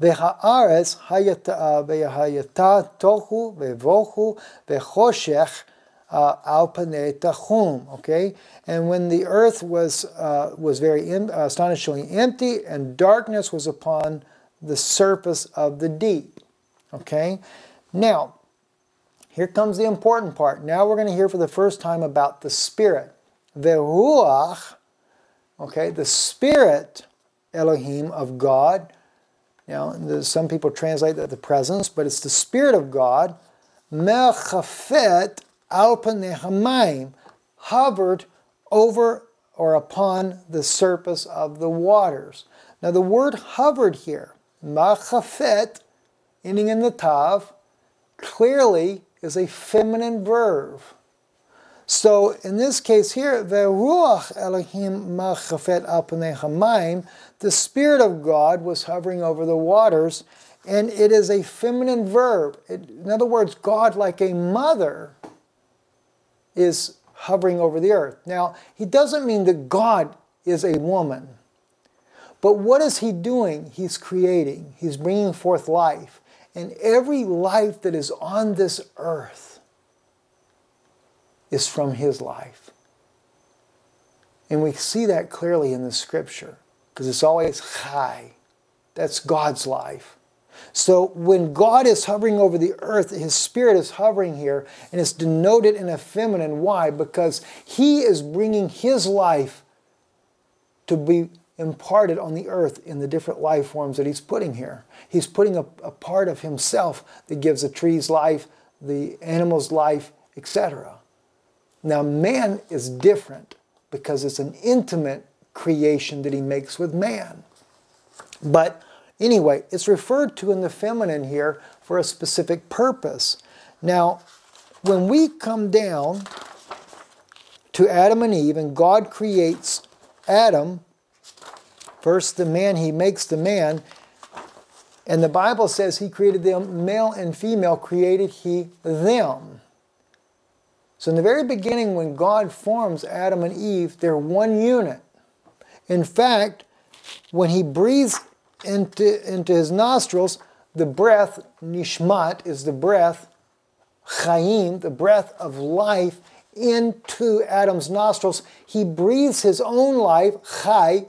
S1: והארץ הייתה והייתה תוהו ובוהו וחושך al panei tachum. Okay, and when the earth was uh, was very in, uh, astonishingly empty, and darkness was upon the surface of the deep. Okay, now here comes the important part. Now we're going to hear for the first time about the spirit, the ruach. Okay, the spirit Elohim of God now, some people translate that the presence, but it's the Spirit of God. Mechafet alpanehamayim, hovered over or upon the surface of the waters. Now, the word hovered here, machafet, ending in the tav, clearly is a feminine verb. So in this case here, Veruach Elohim machafet al the Spirit of God was hovering over the waters, and it is a feminine verb. It, in other words, God, like a mother, is hovering over the earth. Now, he doesn't mean that God is a woman. But what is he doing? He's creating, he's bringing forth life. And every life that is on this earth is from his life. And we see that clearly in the scripture because it's always chai. That's God's life. So when God is hovering over the earth, his spirit is hovering here, and it's denoted in a feminine. Why? Because he is bringing his life to be imparted on the earth in the different life forms that he's putting here. He's putting a, a part of himself that gives the trees life, the animals life, etc. Now, man is different because it's an intimate creation that he makes with man. But anyway, it's referred to in the feminine here for a specific purpose. Now, when we come down to Adam and Eve and God creates Adam First, the man, he makes the man. And the Bible says he created them, male and female created he them. So, in the very beginning, when God forms Adam and Eve, they're one unit. In fact, when he breathes into, into his nostrils, the breath, nishmat, is the breath, chaim, the breath of life, into Adam's nostrils. He breathes his own life, chai,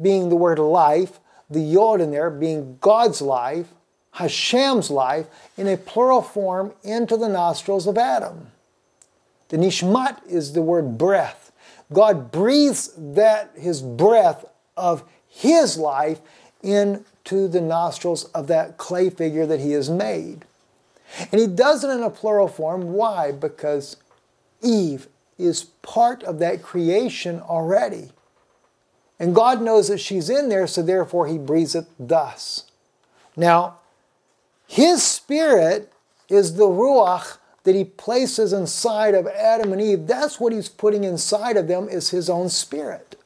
S1: being the word life, the yod in there being God's life, Hashem's life, in a plural form into the nostrils of Adam. The nishmat is the word breath. God breathes that his breath of his life into the nostrils of that clay figure that he has made. And he does it in a plural form. Why? Because Eve is part of that creation already. And God knows that she's in there, so therefore he breathes it thus. Now, his spirit is the ruach that he places inside of Adam and Eve. That's what he's putting inside of them is his own spirit.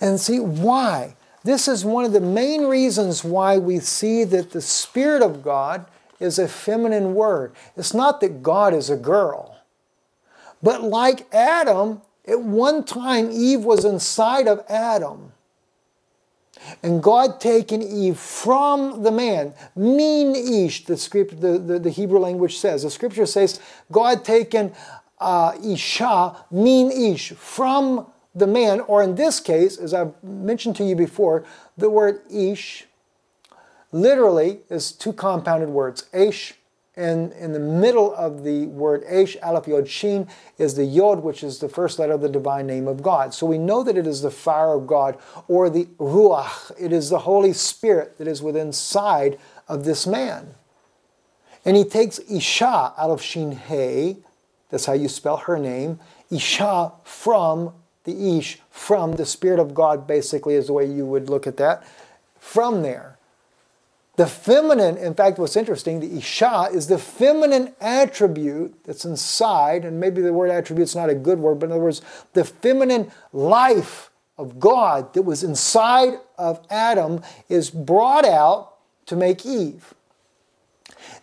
S1: And see why? This is one of the main reasons why we see that the Spirit of God is a feminine word. It's not that God is a girl. But like Adam, at one time, Eve was inside of Adam. And God taken Eve from the man. Min ish, the, script, the, the, the Hebrew language says. The scripture says, God taken uh, isha, min ish, from the man, or in this case, as I've mentioned to you before, the word ish literally is two compounded words, ish and in the middle of the word Aish, Aleph, Yod, Shin is the Yod, which is the first letter of the divine name of God. So we know that it is the fire of God or the Ruach. It is the Holy Spirit that is within side of this man. And he takes Isha out of Shin He, that's how you spell her name, Isha from the Ish, from the Spirit of God, basically, is the way you would look at that, from there. The feminine, in fact, what's interesting, the Isha is the feminine attribute that's inside, and maybe the word attribute is not a good word, but in other words, the feminine life of God that was inside of Adam is brought out to make Eve.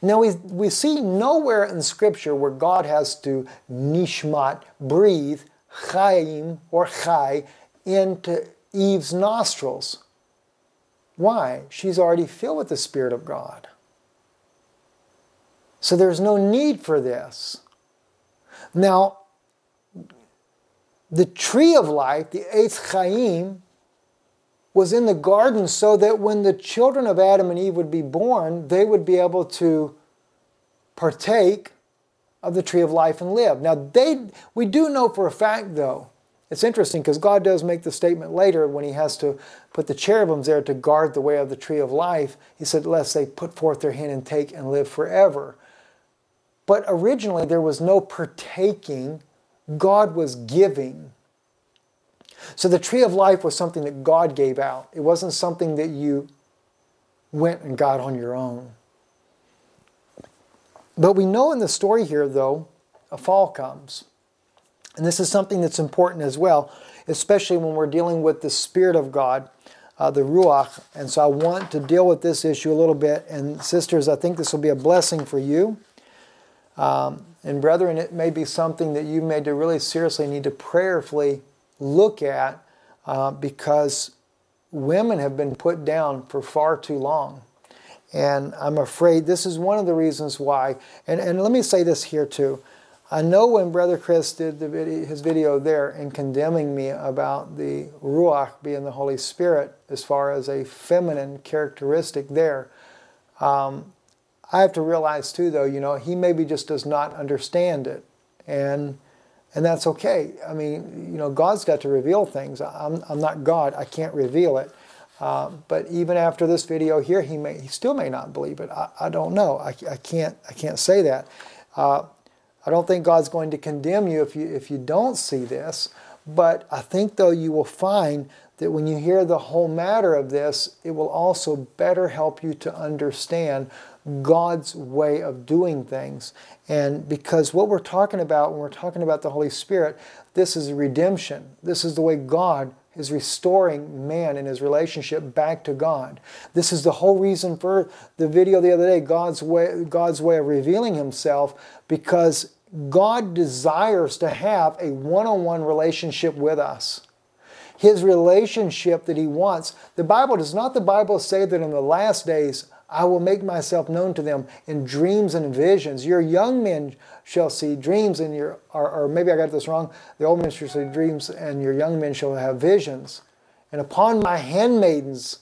S1: Now, we, we see nowhere in Scripture where God has to nishmat, breathe, chayim, or chai, into Eve's nostrils. Why? She's already filled with the Spirit of God. So there's no need for this. Now, the tree of life, the Eitz Chaim, was in the garden so that when the children of Adam and Eve would be born, they would be able to partake of the tree of life and live. Now, they, we do know for a fact, though, it's interesting because God does make the statement later when he has to put the cherubims there to guard the way of the tree of life. He said, Lest they put forth their hand and take and live forever. But originally there was no partaking, God was giving. So the tree of life was something that God gave out, it wasn't something that you went and got on your own. But we know in the story here, though, a fall comes. And this is something that's important as well, especially when we're dealing with the Spirit of God, uh, the Ruach. And so I want to deal with this issue a little bit. And sisters, I think this will be a blessing for you. Um, and brethren, it may be something that you may to really seriously need to prayerfully look at uh, because women have been put down for far too long. And I'm afraid this is one of the reasons why. And, and let me say this here too. I know when Brother Chris did video, his video there in condemning me about the Ruach being the Holy Spirit as far as a feminine characteristic there, um, I have to realize too, though, you know, he maybe just does not understand it. And and that's okay. I mean, you know, God's got to reveal things. I'm, I'm not God. I can't reveal it. Uh, but even after this video here, he may he still may not believe it. I, I don't know. I, I can't I can't say that. Uh, I don't think God's going to condemn you if you if you don't see this. But I think though you will find that when you hear the whole matter of this, it will also better help you to understand God's way of doing things. And because what we're talking about when we're talking about the Holy Spirit, this is redemption. This is the way God is restoring man in his relationship back to God. This is the whole reason for the video the other day, God's way, God's way of revealing himself, because God desires to have a one-on-one relationship with us. His relationship that he wants. The Bible does not the Bible say that in the last days I will make myself known to them in dreams and visions. Your young men shall see dreams, and your, or, or maybe I got this wrong, the old men shall see dreams, and your young men shall have visions. And upon my handmaidens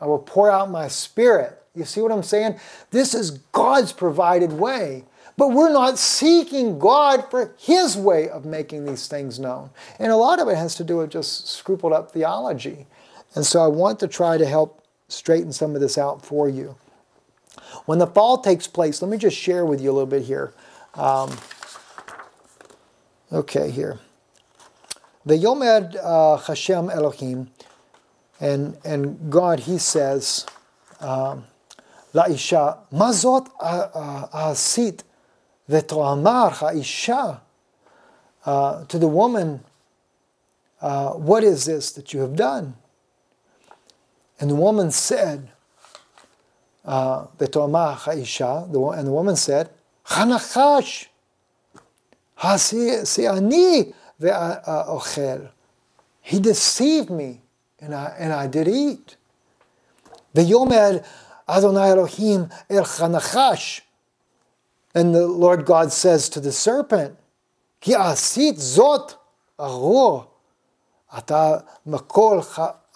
S1: I will pour out my spirit. You see what I'm saying? This is God's provided way. But we're not seeking God for His way of making these things known. And a lot of it has to do with just scrupled up theology. And so I want to try to help straighten some of this out for you. When the fall takes place, let me just share with you a little bit here. Um, okay, here. The Yomed uh, Hashem Elohim, and, and God, He says, um, La'isha, mazot asit v'to'amar ha'isha, uh, to the woman, uh, what is this that you have done? And the woman said, Betoma Haisha, and the woman said, Hanachash, Hasiani ve'ochel. He deceived me, and I, and I did eat. Ve'yomer Adonai Elohim el Hanachash. And the Lord God says to the serpent, asit zot arur, ata makol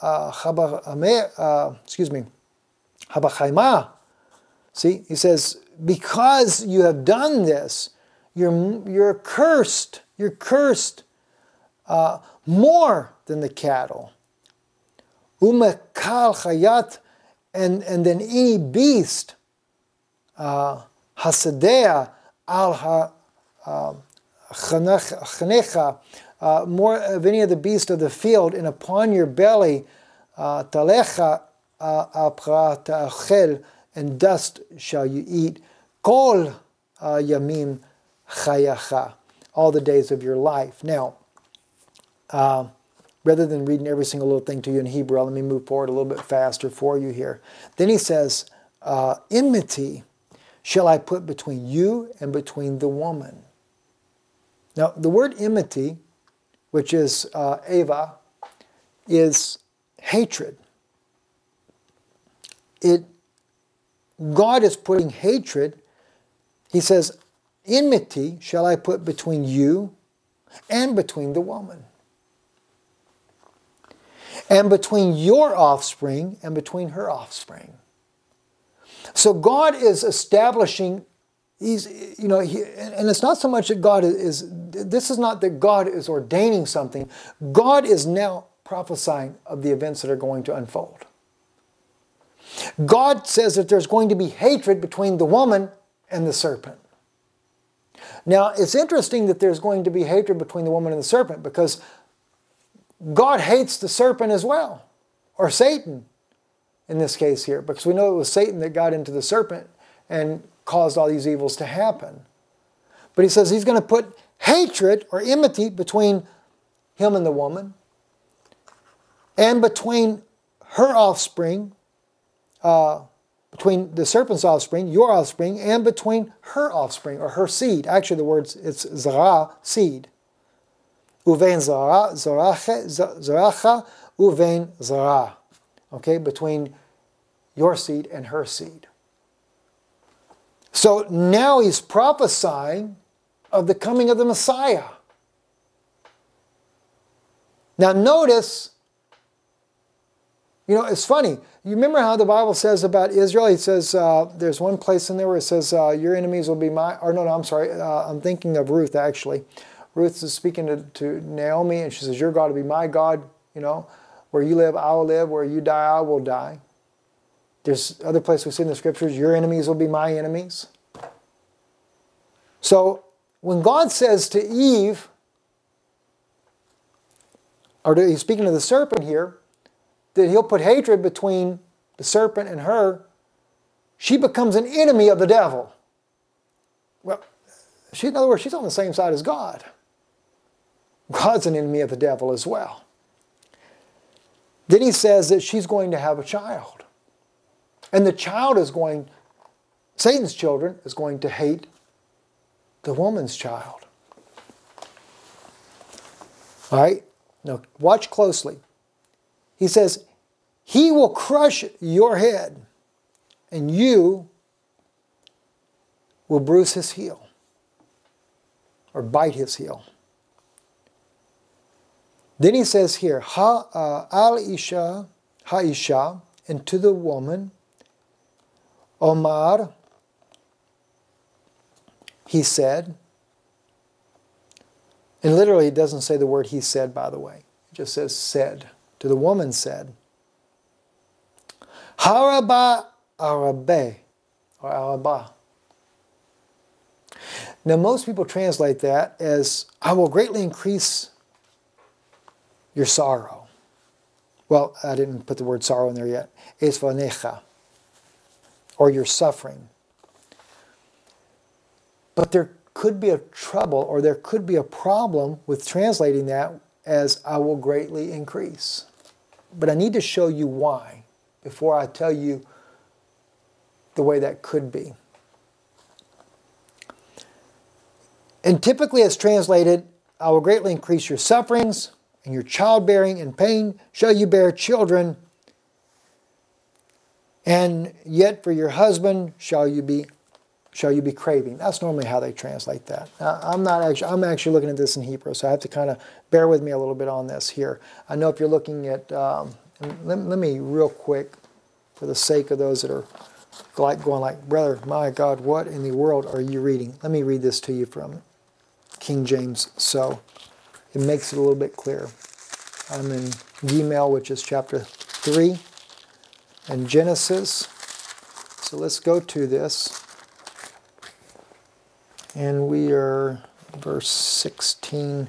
S1: uh, excuse me, Habachaima. See, he says, because you have done this, you're, you're cursed. You're cursed uh, more than the cattle. Umekal chayat, and, and then any beast, uh, hasadea al ha, uh, chanecha, uh, more of any of the beasts of the field, and upon your belly, uh, talecha apra ta'achel, and dust shall you eat. Kol uh, yamim chayacha, all the days of your life. Now, uh, rather than reading every single little thing to you in Hebrew, let me move forward a little bit faster for you here. Then he says, uh, enmity shall I put between you and between the woman. Now, the word enmity which is uh, Ava, is hatred. It, God is putting hatred. He says, enmity shall I put between you and between the woman, and between your offspring and between her offspring. So God is establishing he's, you know, he, and it's not so much that God is, this is not that God is ordaining something. God is now prophesying of the events that are going to unfold. God says that there's going to be hatred between the woman and the serpent. Now, it's interesting that there's going to be hatred between the woman and the serpent because God hates the serpent as well, or Satan in this case here, because we know it was Satan that got into the serpent and caused all these evils to happen. But he says he's going to put hatred or enmity between him and the woman, and between her offspring, uh, between the serpent's offspring, your offspring, and between her offspring or her seed. Actually, the words it's zara, seed. Uvein zara, zaracha, uvein zara. Okay, between your seed and her seed. So now he's prophesying of the coming of the Messiah. Now notice, you know, it's funny. You remember how the Bible says about Israel? It says, uh, there's one place in there where it says, uh, your enemies will be my, or no, no, I'm sorry. Uh, I'm thinking of Ruth, actually. Ruth is speaking to, to Naomi, and she says, your God will be my God, you know. Where you live, I will live. Where you die, I will die. There's other places we see in the scriptures, your enemies will be my enemies. So when God says to Eve, or he's speaking to the serpent here, that he'll put hatred between the serpent and her, she becomes an enemy of the devil. Well, she, in other words, she's on the same side as God. God's an enemy of the devil as well. Then he says that she's going to have a child. And the child is going, Satan's children is going to hate the woman's child. All right? Now, watch closely. He says, He will crush your head, and you will bruise his heel or bite his heel. Then he says here, ha, uh, al isha, ha isha, and to the woman, Omar, he said, and literally it doesn't say the word he said, by the way. It just says said. To the woman said, Haraba arabe, or araba. Now most people translate that as, I will greatly increase your sorrow. Well, I didn't put the word sorrow in there yet. Esvanecha, or your suffering. But there could be a trouble or there could be a problem with translating that as I will greatly increase. But I need to show you why before I tell you the way that could be. And typically it's translated, I will greatly increase your sufferings, and your childbearing and pain shall you bear children, and yet for your husband shall you be shall you be craving. That's normally how they translate that. Now, I'm not actually I'm actually looking at this in Hebrew, so I have to kind of bear with me a little bit on this here. I know if you're looking at um, let, let me real quick, for the sake of those that are like going like, brother, my God, what in the world are you reading? Let me read this to you from King James. So it makes it a little bit clearer. I'm in Gimel, which is chapter 3, and Genesis. So let's go to this. And we are verse 16.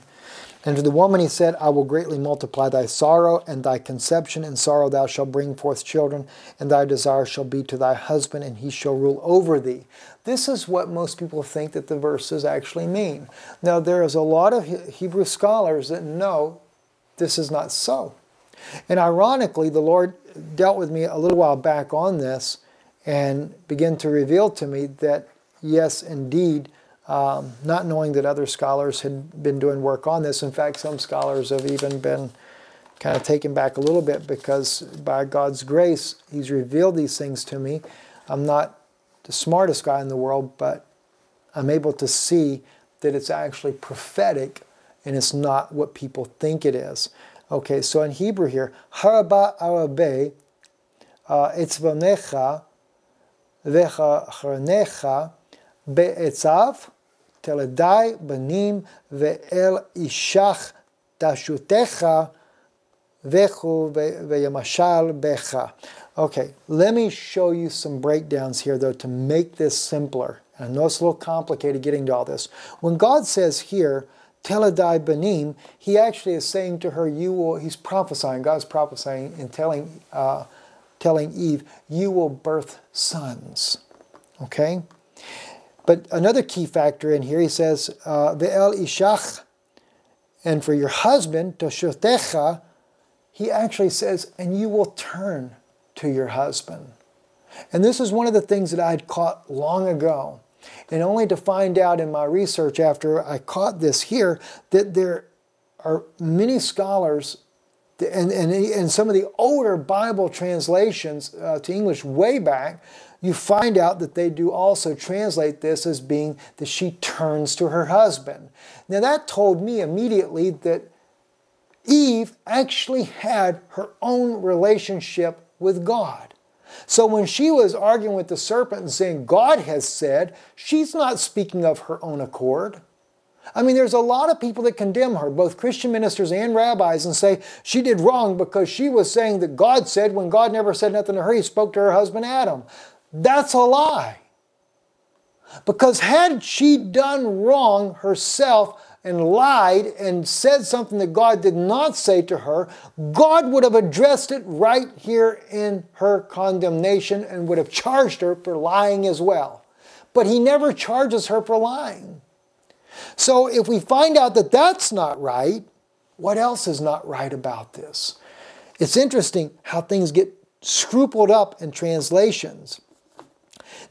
S1: And to the woman he said, I will greatly multiply thy sorrow and thy conception. In sorrow thou shalt bring forth children, and thy desire shall be to thy husband, and he shall rule over thee. This is what most people think that the verses actually mean. Now, there is a lot of Hebrew scholars that know this is not so. And ironically, the Lord dealt with me a little while back on this and began to reveal to me that, yes, indeed, um, not knowing that other scholars had been doing work on this. In fact, some scholars have even been kind of taken back a little bit because by God's grace, He's revealed these things to me. I'm not the smartest guy in the world, but I'm able to see that it's actually prophetic and it's not what people think it is. Okay, so in Hebrew here, haraba arabe, uh, etzvanecha, vecha charnecha, be'etzav, תלדי בנים ואל אישך תשותך וכו וימשל בך. Okay, let me show you some breakdowns here though to make this simpler. I know it's a little complicated getting to all this. When God says here, Teladai Banim, he actually is saying to her, you will, he's prophesying, God's prophesying and telling, uh, telling Eve, you will birth sons. Okay? But another key factor in here, he says, uh, Ve'el Ishach, and for your husband, Toshotecha, he actually says, and you will turn to your husband. And this is one of the things that I had caught long ago. And only to find out in my research after I caught this here that there are many scholars and, and, and some of the older Bible translations uh, to English way back, you find out that they do also translate this as being that she turns to her husband. Now that told me immediately that Eve actually had her own relationship with God. So when she was arguing with the serpent and saying, God has said, she's not speaking of her own accord. I mean, there's a lot of people that condemn her, both Christian ministers and rabbis, and say she did wrong because she was saying that God said when God never said nothing to her, he spoke to her husband Adam. That's a lie. Because had she done wrong herself, and lied and said something that God did not say to her, God would have addressed it right here in her condemnation and would have charged her for lying as well. But He never charges her for lying. So if we find out that that's not right, what else is not right about this? It's interesting how things get scrupled up in translations.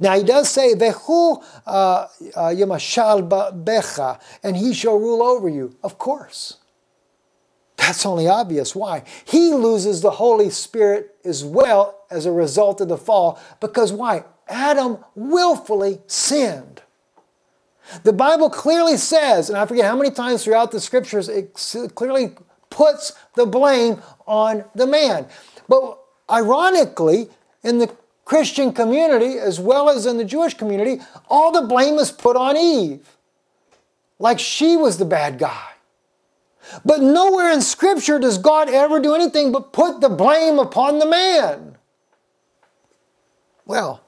S1: Now he does say, Vehu uh, uh, yamashal becha, and he shall rule over you. Of course. That's only obvious. Why? He loses the Holy Spirit as well as a result of the fall. Because why? Adam willfully sinned. The Bible clearly says, and I forget how many times throughout the scriptures it clearly puts the blame on the man. But ironically, in the Christian community as well as in the Jewish community, all the blame is put on Eve. Like she was the bad guy. But nowhere in Scripture does God ever do anything but put the blame upon the man. Well,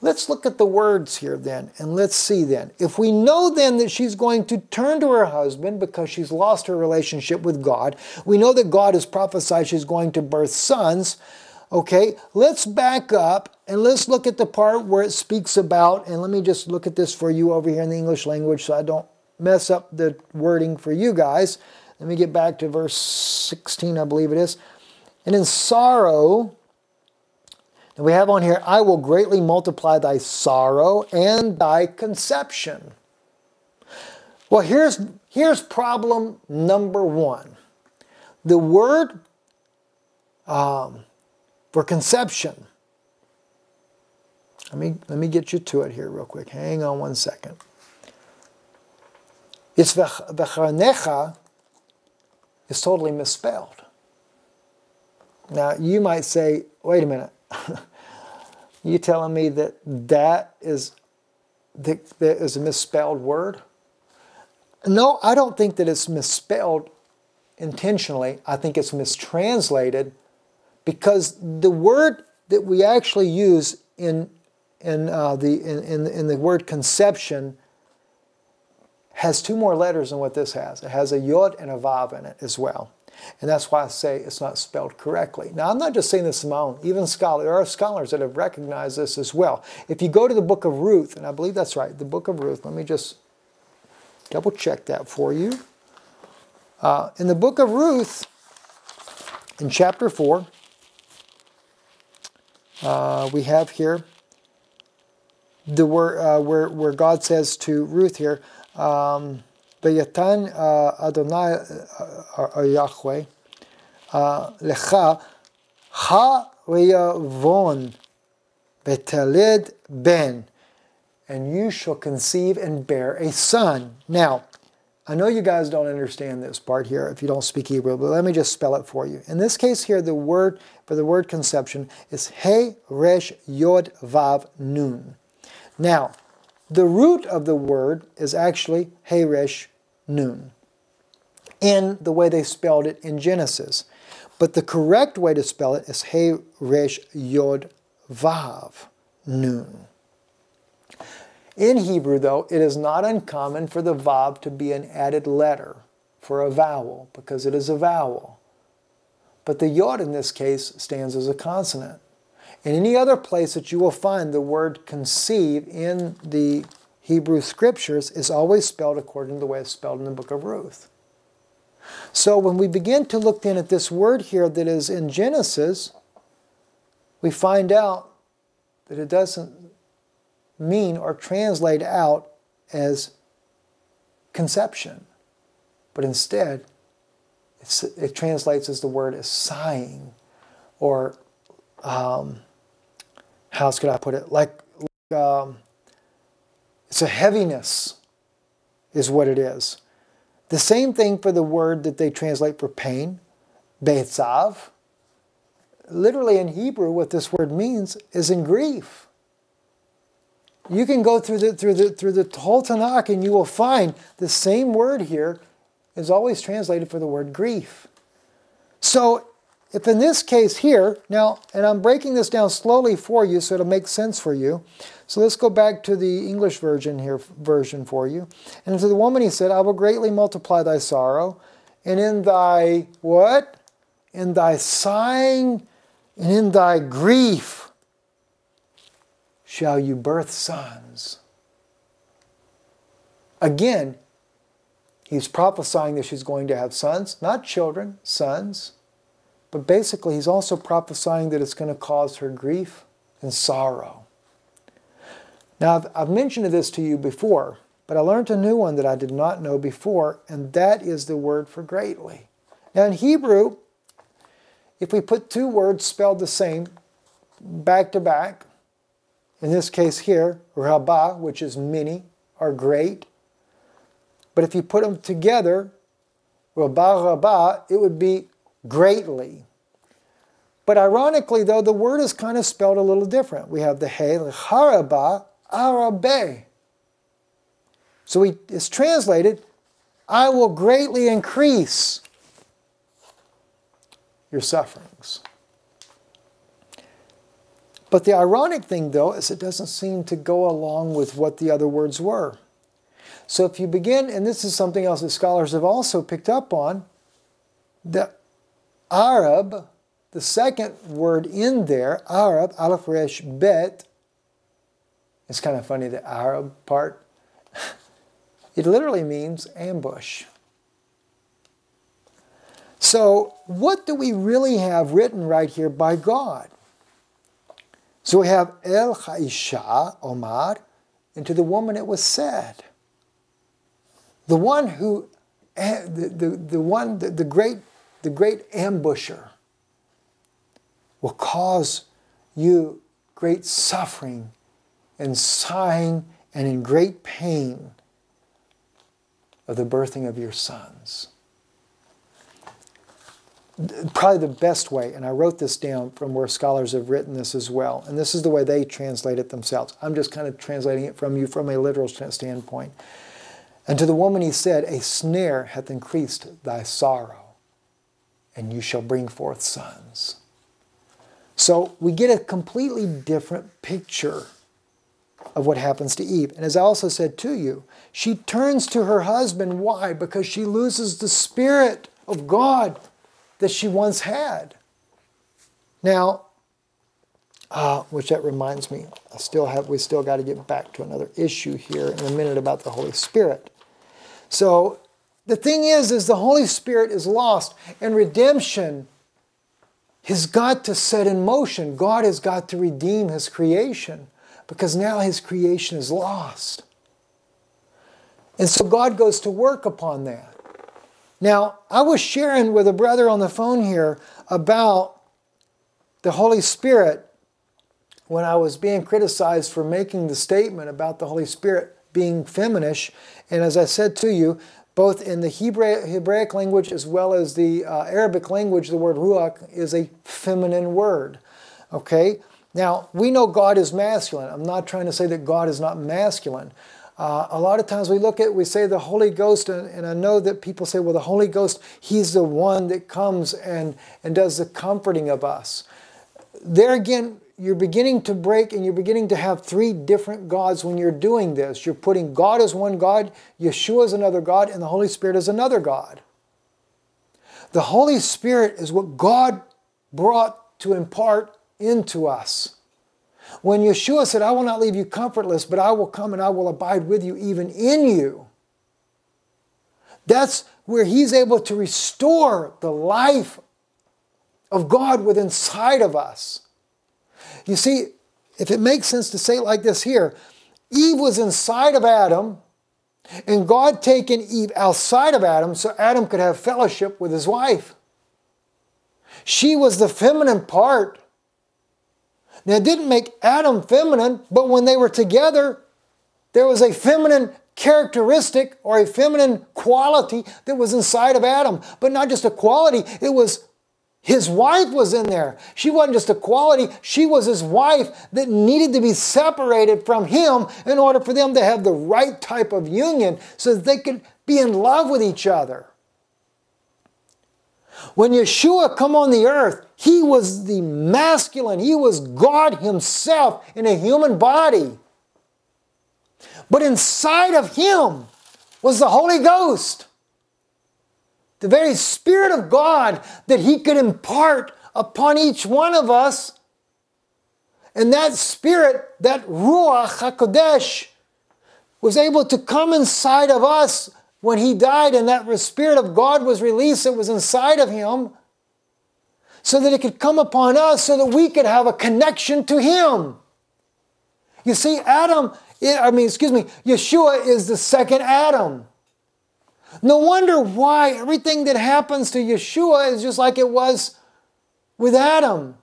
S1: let's look at the words here then, and let's see then. If we know then that she's going to turn to her husband because she's lost her relationship with God, we know that God has prophesied she's going to birth sons. Okay, let's back up and let's look at the part where it speaks about, and let me just look at this for you over here in the English language so I don't mess up the wording for you guys. Let me get back to verse 16, I believe it is. And in sorrow, and we have on here, I will greatly multiply thy sorrow and thy conception. Well, here's, here's problem number one. The word um, for conception. Let me, let me get you to it here real quick. Hang on one second. It's v'chanecha is totally misspelled. Now, you might say, wait a minute. [laughs] you telling me that that is, that, that is a misspelled word? No, I don't think that it's misspelled intentionally. I think it's mistranslated because the word that we actually use in in uh, the in, in, in the word conception has two more letters than what this has. It has a yod and a vav in it as well. And that's why I say it's not spelled correctly. Now, I'm not just saying this on my own. Even scholars, there are scholars that have recognized this as well. If you go to the book of Ruth, and I believe that's right, the book of Ruth, let me just double check that for you. Uh, in the book of Ruth, in chapter 4, uh, we have here the word uh, where where God says to Ruth here, um, "Vayatan uh, Adonai uh, uh, Yahweh lecha ha von betalid ben, and you shall conceive and bear a son." Now, I know you guys don't understand this part here if you don't speak Hebrew, but let me just spell it for you. In this case here, the word for the word conception is He Resh Yod Vav Nun. Now, the root of the word is actually He Resh Nun in the way they spelled it in Genesis. But the correct way to spell it is He Resh Yod Vav Nun. In Hebrew, though, it is not uncommon for the Vav to be an added letter for a vowel because it is a vowel. But the Yod in this case stands as a consonant. In any other place that you will find the word conceive in the Hebrew scriptures is always spelled according to the way it's spelled in the book of Ruth. So when we begin to look then at this word here that is in Genesis, we find out that it doesn't mean or translate out as conception, but instead it translates as the word as sighing or um, how else could I put it? Like, like um, it's a heaviness, is what it is. The same thing for the word that they translate for pain, beitzav. Literally in Hebrew, what this word means is in grief. You can go through the through the through the whole Tanakh and you will find the same word here is always translated for the word grief. So if in this case here, now, and I'm breaking this down slowly for you so it'll make sense for you. So let's go back to the English version here, version for you. And to the woman he said, I will greatly multiply thy sorrow, and in thy what? In thy sighing and in thy grief shall you birth sons. Again, he's prophesying that she's going to have sons, not children, sons. But basically, he's also prophesying that it's going to cause her grief and sorrow. Now, I've, mentioned this to you before, but I learned a new one that I did not know before, and that is the word for greatly. Now, in Hebrew, if we put two words spelled the same back to back, in this case here, rabbah, which is many, are great, but if you put them together, rabbah, rabbah, it would be greatly. But ironically, though, the word is kind of spelled a little different. We have the he, haraba, arabe. So it's translated, I will greatly increase your sufferings. But the ironic thing, though, is it doesn't seem to go along with what the other words were. So if you begin, and this is something else that scholars have also picked up on, the Arab, the second word in there, Arab, Aleph Resh Bet, it's kind of funny, the Arab part. [laughs] It literally means ambush. So, what do we really have written right here by God? So we have El Haisha Omar, and to the woman it was said. The one who, eh, the, the, the one, the, the great the great ambusher, will cause you great suffering and sighing and in great pain of the birthing of your sons. Probably the best way, and I wrote this down from where scholars have written this as well, and this is the way they translate it themselves. I'm just kind of translating it from you from a literal standpoint. And to the woman he said, A snare hath increased thy sorrow and you shall bring forth sons. So we get a completely different picture of what happens to Eve. And as I also said to you, she turns to her husband. Why? Because she loses the spirit of God that she once had. Now, uh, which that reminds me, I still have we still got to get back to another issue here in a minute about the Holy Spirit. So the thing is, is the Holy Spirit is lost, and redemption has got to set in motion. God has got to redeem His creation because now His creation is lost. And so God goes to work upon that. Now, I was sharing with a brother on the phone here about the Holy Spirit when I was being criticized for making the statement about the Holy Spirit being feminish. And as I said to you, both in the Hebraic language as well as the uh, Arabic language, the word ruach is a feminine word. Okay? Now, we know God is masculine. I'm not trying to say that God is not masculine. Uh, a lot of times we look at, we say the Holy Ghost, and, and, I know that people say, well, the Holy Ghost, He's the one that comes and, and does the comforting of us. There again, you're beginning to break and you're beginning to have three different gods when you're doing this. You're putting God as one God, Yeshua as another God, and the Holy Spirit as another God. The Holy Spirit is what God brought to impart into us. When Yeshua said, I will not leave you comfortless, but I will come and I will abide with you even in you, that's where He's able to restore the life of God within inside of us. You see, if it makes sense to say it like this here, Eve was inside of Adam, and God taken Eve outside of Adam so Adam could have fellowship with his wife. She was the feminine part now, it didn't make Adam feminine, but when they were together, there was a feminine characteristic or a feminine quality that was inside of Adam. But not just a quality, it was his wife was in there. She wasn't just a quality, she was his wife that needed to be separated from him in order for them to have the right type of union so that they could be in love with each other. When Yeshua come on the earth, he was the masculine, he was God himself in a human body. But inside of him was the Holy Ghost, the very Spirit of God that he could impart upon each one of us. And that Spirit, that Ruach HaKodesh, was able to come inside of us when he died and that Spirit of God was released, it was inside of him, so that it could come upon us so that we could have a connection to him. You see, Adam, I mean, excuse me, Yeshua is the second Adam. No wonder why everything that happens to Yeshua is just like it was with Adam.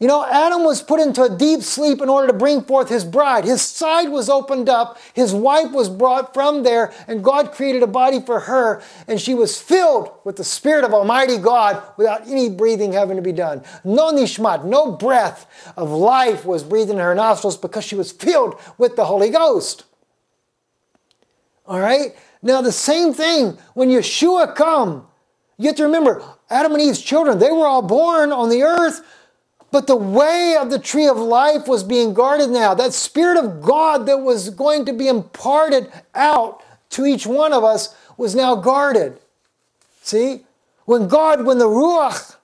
S1: You know, Adam was put into a deep sleep in order to bring forth his bride. His side was opened up, his wife was brought from there, and God created a body for her, and she was filled with the Spirit of Almighty God without any breathing having to be done. No nishmat, no breath of life was breathed in her nostrils because she was filled with the Holy Ghost. All right? Now, the same thing when Yeshua come, you have to remember, Adam and Eve's children, they were all born on the earth but the way of the tree of life was being guarded now. That Spirit of God that was going to be imparted out to each one of us was now guarded. See? When God, when the Ruach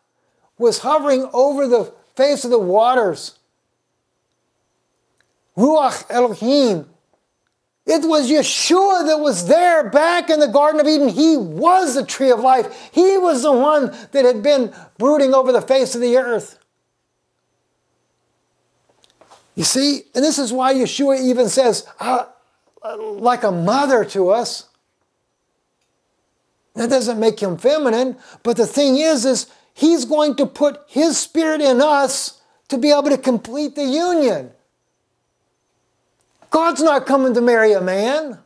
S1: was hovering over the face of the waters, Ruach Elohim, it was Yeshua that was there back in the Garden of Eden. He was the tree of life. He was the one that had been brooding over the face of the earth. You see, and this is why Yeshua even says, uh, like a mother to us. That doesn't make him feminine, but the thing is, is he's going to put his spirit in us to be able to complete the union. God's not coming to marry a man.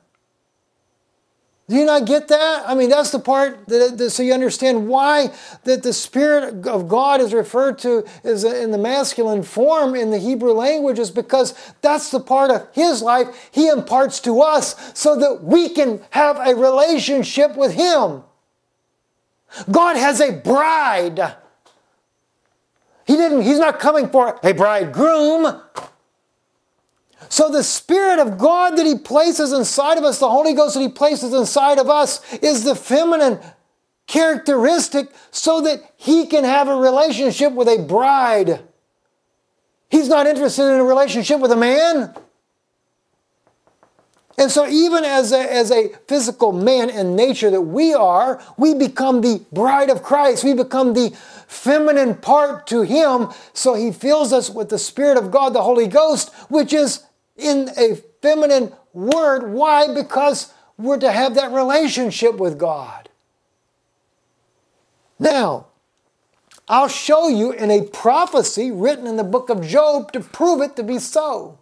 S1: Do you not get that? I mean, that's the part that, that, so you understand why that the Spirit of God is referred to as in the masculine form in the Hebrew language is because that's the part of His life He imparts to us so that we can have a relationship with Him. God has a bride. He didn't, He's not coming for a bridegroom. So the Spirit of God that He places inside of us, the Holy Ghost that He places inside of us, is the feminine characteristic so that He can have a relationship with a bride. He's not interested in a relationship with a man. And so, even as a, as a physical man in nature that we are, we become the bride of Christ. We become the feminine part to Him. So, He fills us with the Spirit of God, the Holy Ghost, which is in a feminine word. Why? Because we're to have that relationship with God. Now, I'll show you in a prophecy written in the book of Job to prove it to be so.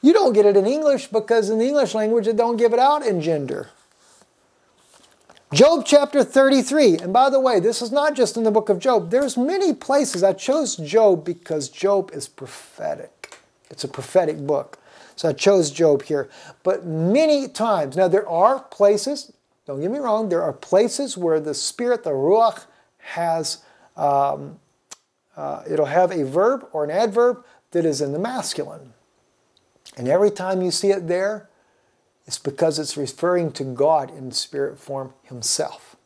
S1: You don't get it in English because in the English language it don't give it out in gender. Job chapter 33. And by the way, this is not just in the book of Job. There's many places. I chose Job because Job is prophetic. It's a prophetic book. So I chose Job here. But many times, now there are places, don't get me wrong, there are places where the Spirit, the Ruach, has, um, uh, it'll have a verb or an adverb that is in the masculine. And every time you see it there, it's because it's referring to God in spirit form himself.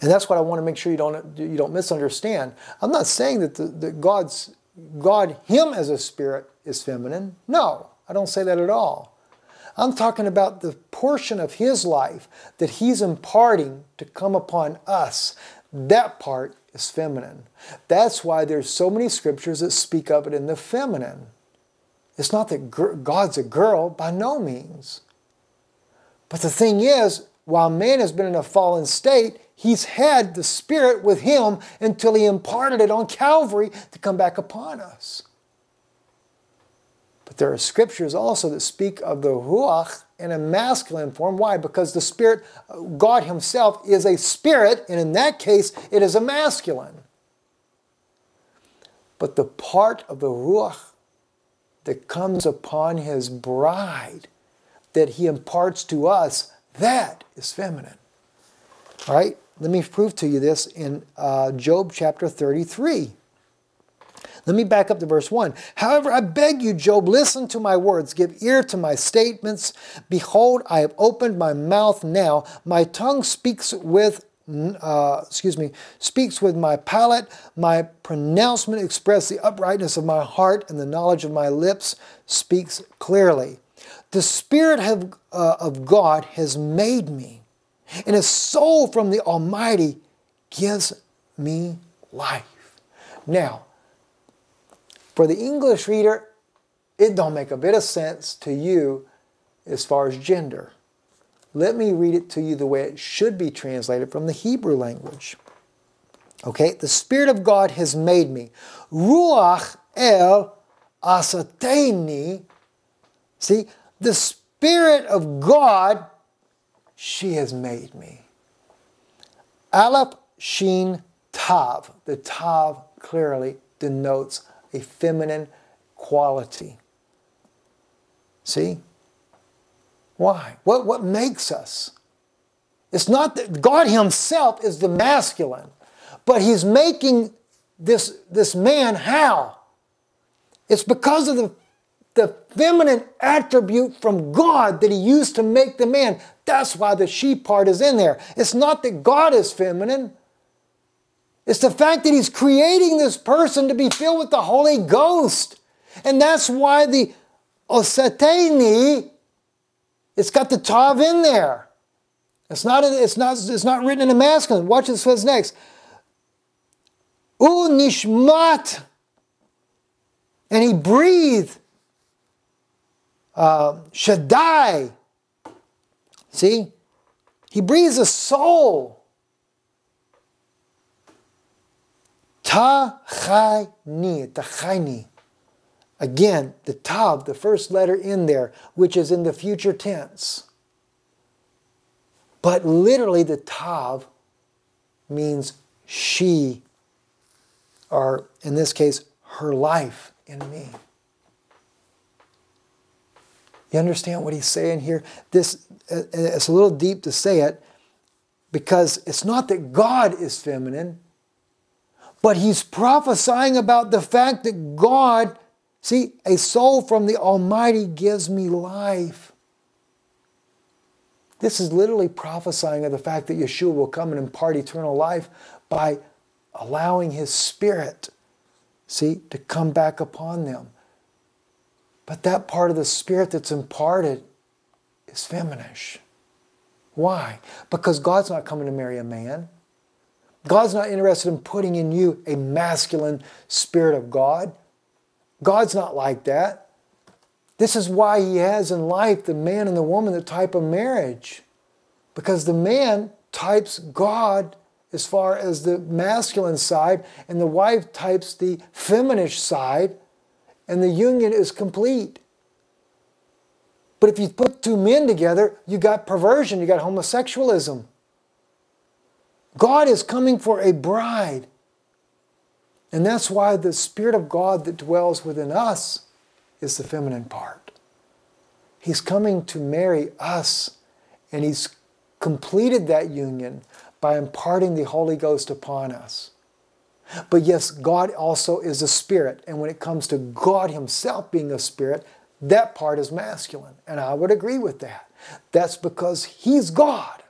S1: And that's what I want to make sure you don't, you don't misunderstand. I'm not saying that, the, that God's, God, Him as a spirit, is feminine. No, I don't say that at all. I'm talking about the portion of His life that He's imparting to come upon us. That part is feminine. That's why there's so many scriptures that speak of it in the feminine. It's not that God's a girl, by no means. But the thing is, while man has been in a fallen state, he's had the Spirit with him until he imparted it on Calvary to come back upon us. But there are scriptures also that speak of the Ruach in a masculine form. Why? Because the Spirit, God Himself, is a spirit, and in that case, it is a masculine. But the part of the Ruach that comes upon his bride that he imparts to us, that is feminine. All right, let me prove to you this in uh, Job chapter 33. Let me back up to verse 1. However, I beg you, Job, listen to my words, give ear to my statements. Behold, I have opened my mouth now. My tongue speaks with uh, excuse me, speaks with my palate. My pronouncement expresses the uprightness of my heart, and the knowledge of my lips speaks clearly. The Spirit have, uh, of God has made me, and a soul from the Almighty gives me life. Now, for the English reader, it don't make a bit of sense to you as far as gender. Let me read it to you the way it should be translated from the Hebrew language. Okay, the Spirit of God has made me. Ruach el asateni. See, the Spirit of God, she has made me. Aleph Shin Tav. The Tav clearly denotes a feminine quality. See? Why? What, what makes us? It's not that God Himself is the masculine, but He's making this, this man how? It's because of the, the feminine attribute from God that He used to make the man. That's why the she part is in there. It's not that God is feminine. It's the fact that he's creating this person to be filled with the Holy Ghost. And that's why the Osateni it's got the tav in there. It's not, it's not, it's not written in a masculine. Watch what it next. U nishmat. And he breathed. Uh, Shaddai. See? He breathes a soul. Ta chayni, tachayni. Again, the tav, the first letter in there, which is in the future tense. But literally, the tav means she, or in this case, her life in me. You understand what he's saying here? This uh, it's a little deep to say it because it's not that God is feminine, but he's prophesying about the fact that God See, a soul from the Almighty gives me life. This is literally prophesying of the fact that Yeshua will come and impart eternal life by allowing His Spirit, see, to come back upon them. But that part of the Spirit that's imparted is feminish. Why? Because God's not coming to marry a man. God's not interested in putting in you a masculine spirit of God. God's not like that. This is why He has in life the man and the woman the type of marriage. Because the man types God as far as the masculine side, and the wife types the feminine side, and the union is complete. But if you put two men together, you got perversion, you got homosexualism. God is coming for a bride. And that's why the Spirit of God that dwells within us is the feminine part. He's coming to marry us, and He's completed that union by imparting the Holy Ghost upon us. But yes, God also is a spirit. And when it comes to God Himself being a spirit, that part is masculine. And I would agree with that. That's because He's God.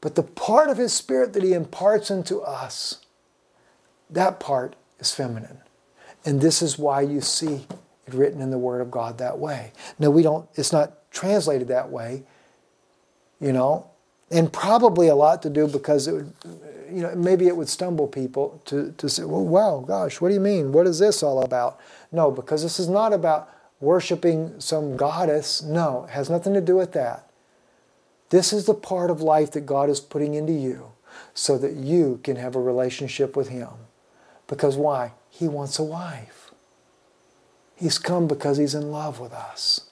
S1: But the part of His spirit that He imparts into us, that part is feminine. And this is why you see it written in the Word of God that way. Now, we don't, it's not translated that way, you know, and probably a lot to do because it would, you know, maybe it would stumble people to, to say, well, wow, gosh, what do you mean? What is this all about? No, because this is not about worshiping some goddess. No, it has nothing to do with that. This is the part of life that God is putting into you so that you can have a relationship with Him. Because why? He wants a wife. He's come because He's in love with us.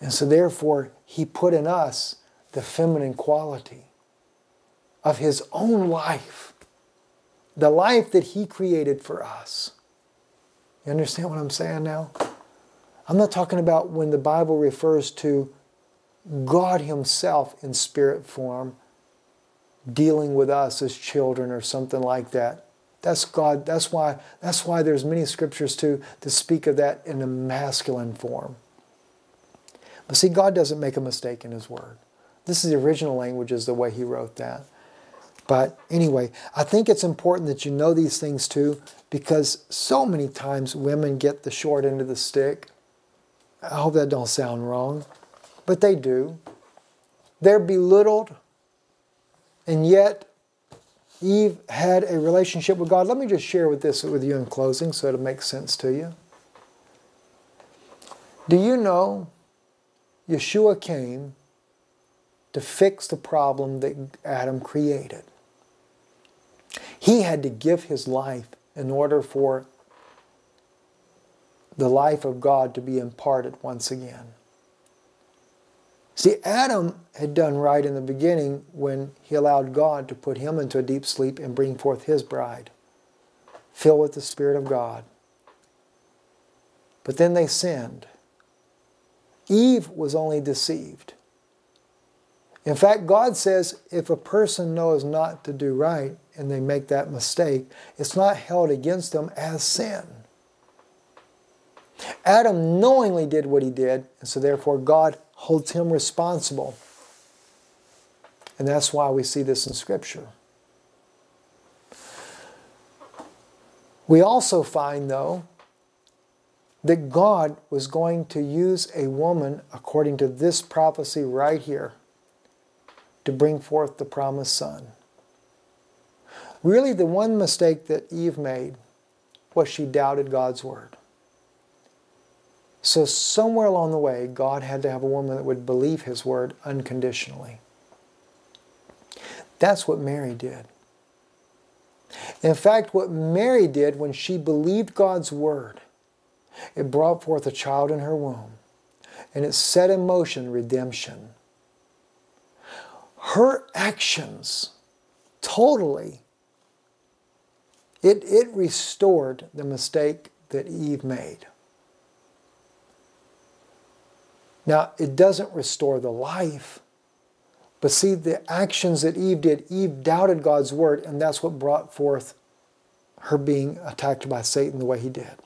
S1: And so, therefore, He put in us the feminine quality of His own life, the life that He created for us. You understand what I'm saying now? I'm not talking about when the Bible refers to God Himself in spirit form dealing with us as children or something like that. That's God. That's why. That's why there's many scriptures to to speak of that in a masculine form. But see, God doesn't make a mistake in His Word. This is the original language, is the way He wrote that. But anyway, I think it's important that you know these things too, because so many times women get the short end of the stick. I hope that don't sound wrong, but they do. They're belittled, and yet Eve had a relationship with God. Let me just share with this with you in closing so it'll make sense to you. Do you know Yeshua came to fix the problem that Adam created? He had to give his life in order for the life of God to be imparted once again. See, Adam had done right in the beginning when he allowed God to put him into a deep sleep and bring forth his bride, filled with the Spirit of God. But then they sinned. Eve was only deceived. In fact, God says if a person knows not to do right and they make that mistake, it's not held against them as sin. Adam knowingly did what he did, and so therefore God holds him responsible. And that's why we see this in Scripture. We also find, though, that God was going to use a woman, according to this prophecy right here, to bring forth the promised son. Really, the one mistake that Eve made was she doubted God's word. So, somewhere along the way, God had to have a woman that would believe his word unconditionally. That's what Mary did. In fact, what Mary did when she believed God's word, it brought forth a child in her womb and it set in motion redemption. Her actions totally, it, it restored the mistake that Eve made. Now, it doesn't restore the life. But see, the actions that Eve did, Eve doubted God's word, and that's what brought forth her being attacked by Satan the way he did.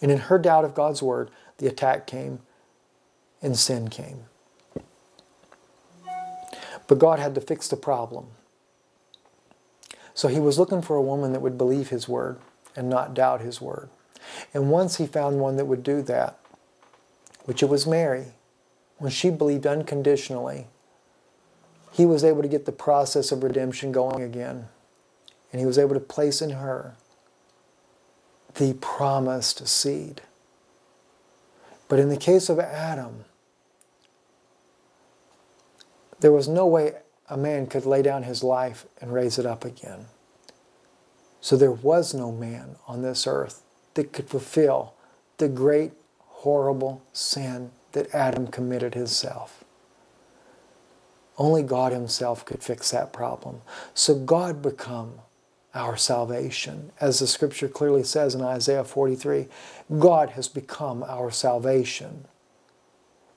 S1: And in her doubt of God's word, the attack came and sin came. But God had to fix the problem. So he was looking for a woman that would believe his word and not doubt his word. And once he found one that would do that, which it was Mary, when she believed unconditionally, he was able to get the process of redemption going again. And he was able to place in her the promised seed. But in the case of Adam, there was no way a man could lay down his life and raise it up again. So there was no man on this earth that could fulfill the great horrible sin that Adam committed himself. Only God Himself could fix that problem. So God become our salvation. As the scripture clearly says in Isaiah 43, God has become our salvation.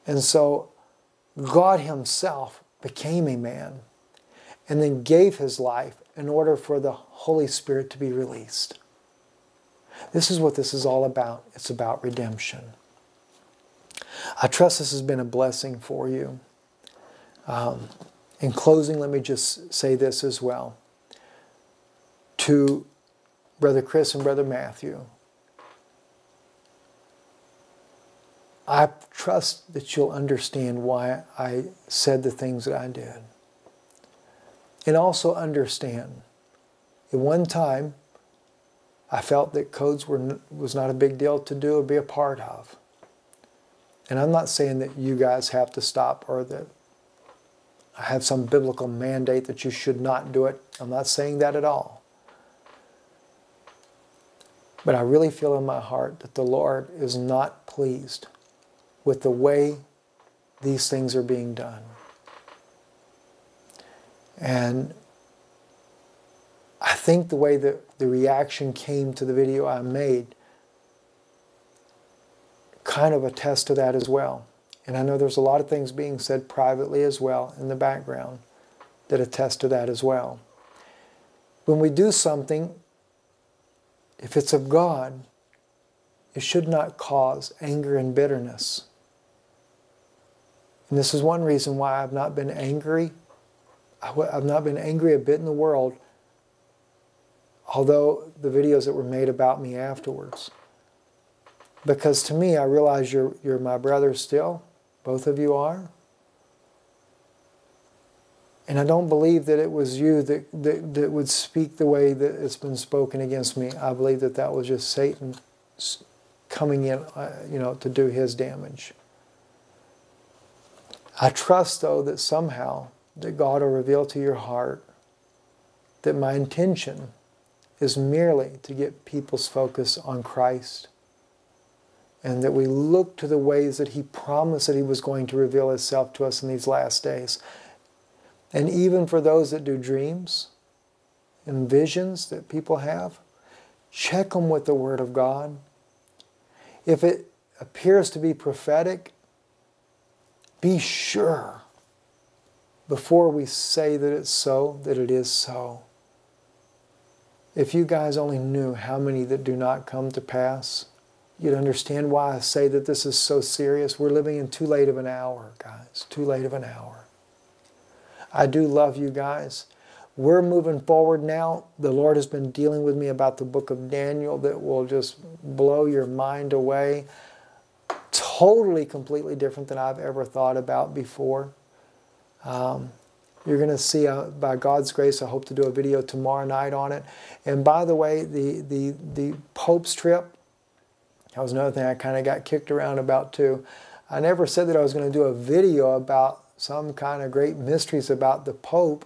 S1: And so God Himself became a man and then gave His life in order for the Holy Spirit to be released. This is what this is all about. It's about redemption. I trust this has been a blessing for you. Um, in closing, let me just say this as well. To Brother Chris and Brother Matthew, I trust that you'll understand why I said the things that I did. And also understand, at one time, I felt that codes were, was not a big deal to do or be a part of. And I'm not saying that you guys have to stop or that I have some biblical mandate that you should not do it. I'm not saying that at all. But I really feel in my heart that the Lord is not pleased with the way these things are being done. And I think the way that the reaction came to the video I made kind of attests to that as well. And I know there's a lot of things being said privately as well in the background that attest to that as well. When we do something, if it's of God, it should not cause anger and bitterness. And this is one reason why I've not been angry. I've not been angry a bit in the world, although the videos that were made about me afterwards. Because to me, I realize you're, you're my brother still. Both of you are. And I don't believe that it was you that, that, that would speak the way that it's been spoken against me. I believe that that was just Satan coming in, uh, you know, to do his damage. I trust, though, that somehow that God will reveal to your heart that my intention is merely to get people's focus on Christ and that we look to the ways that He promised that He was going to reveal Himself to us in these last days. And even for those that do dreams and visions that people have, check them with the Word of God. If it appears to be prophetic, be sure before we say that it's so, that it is so. If you guys only knew how many that do not come to pass, you'd understand why I say that this is so serious. We're living in too late of an hour, guys. Too late of an hour. I do love you guys. We're moving forward now. The Lord has been dealing with me about the book of Daniel that will just blow your mind away. Totally, completely different than I've ever thought about before. Um, you're going to see, uh, by God's grace, I hope to do a video tomorrow night on it. And by the way, the, the, the Pope's trip, that was another thing I kind of got kicked around about too. I never said that I was going to do a video about some kind of great mysteries about the Pope.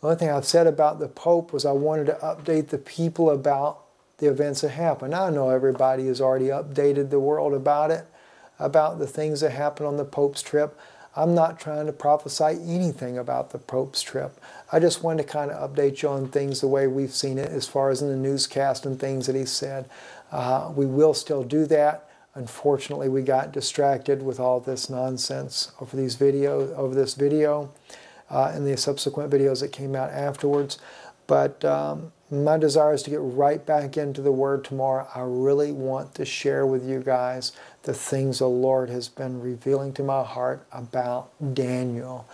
S1: The only thing I've said about the Pope was I wanted to update the people about the events that happened. I know everybody has already updated the world about it, about the things that happened on the Pope's trip. I'm not trying to prophesy anything about the Pope's trip. I just wanted to kind of update you on things the way we've seen it as far as in the newscast and things that he said. Uh, we will still do that. Unfortunately, we got distracted with all this nonsense over these videos, over this video, uh, and the subsequent videos that came out afterwards. But um, my desire is to get right back into the Word tomorrow. I really want to share with you guys the things the Lord has been revealing to my heart about Daniel.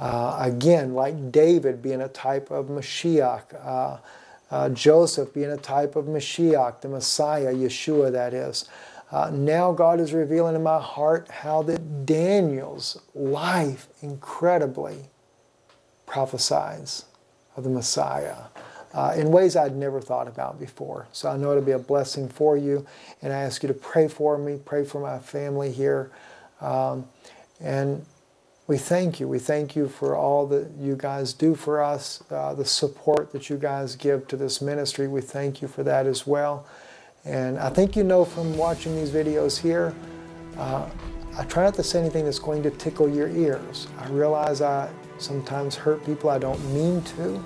S1: Uh, again, like David being a type of Mashiach. Uh, uh, Joseph being a type of Mashiach, the Messiah, Yeshua, that is. Uh, now God is revealing in my heart how that Daniel's life incredibly prophesies of the Messiah uh, in ways I'd never thought about before. So I know it'll be a blessing for you, and I ask you to pray for me, pray for my family here, um, and we thank you. We thank you for all that you guys do for us, uh, the support that you guys give to this ministry. We thank you for that as well. And I think you know from watching these videos here, uh, I try not to say anything that's going to tickle your ears. I realize I sometimes hurt people I don't mean to.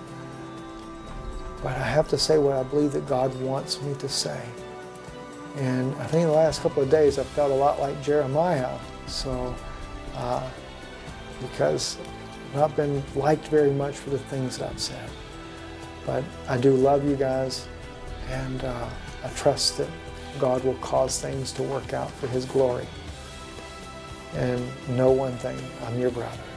S1: But I have to say what I believe that God wants me to say. And I think the last couple of days I've felt a lot like Jeremiah. So, uh, because I've not been liked very much for the things that I've said. But I do love you guys, and uh, I trust that God will cause things to work out for His glory. And know one thing I'm your brother.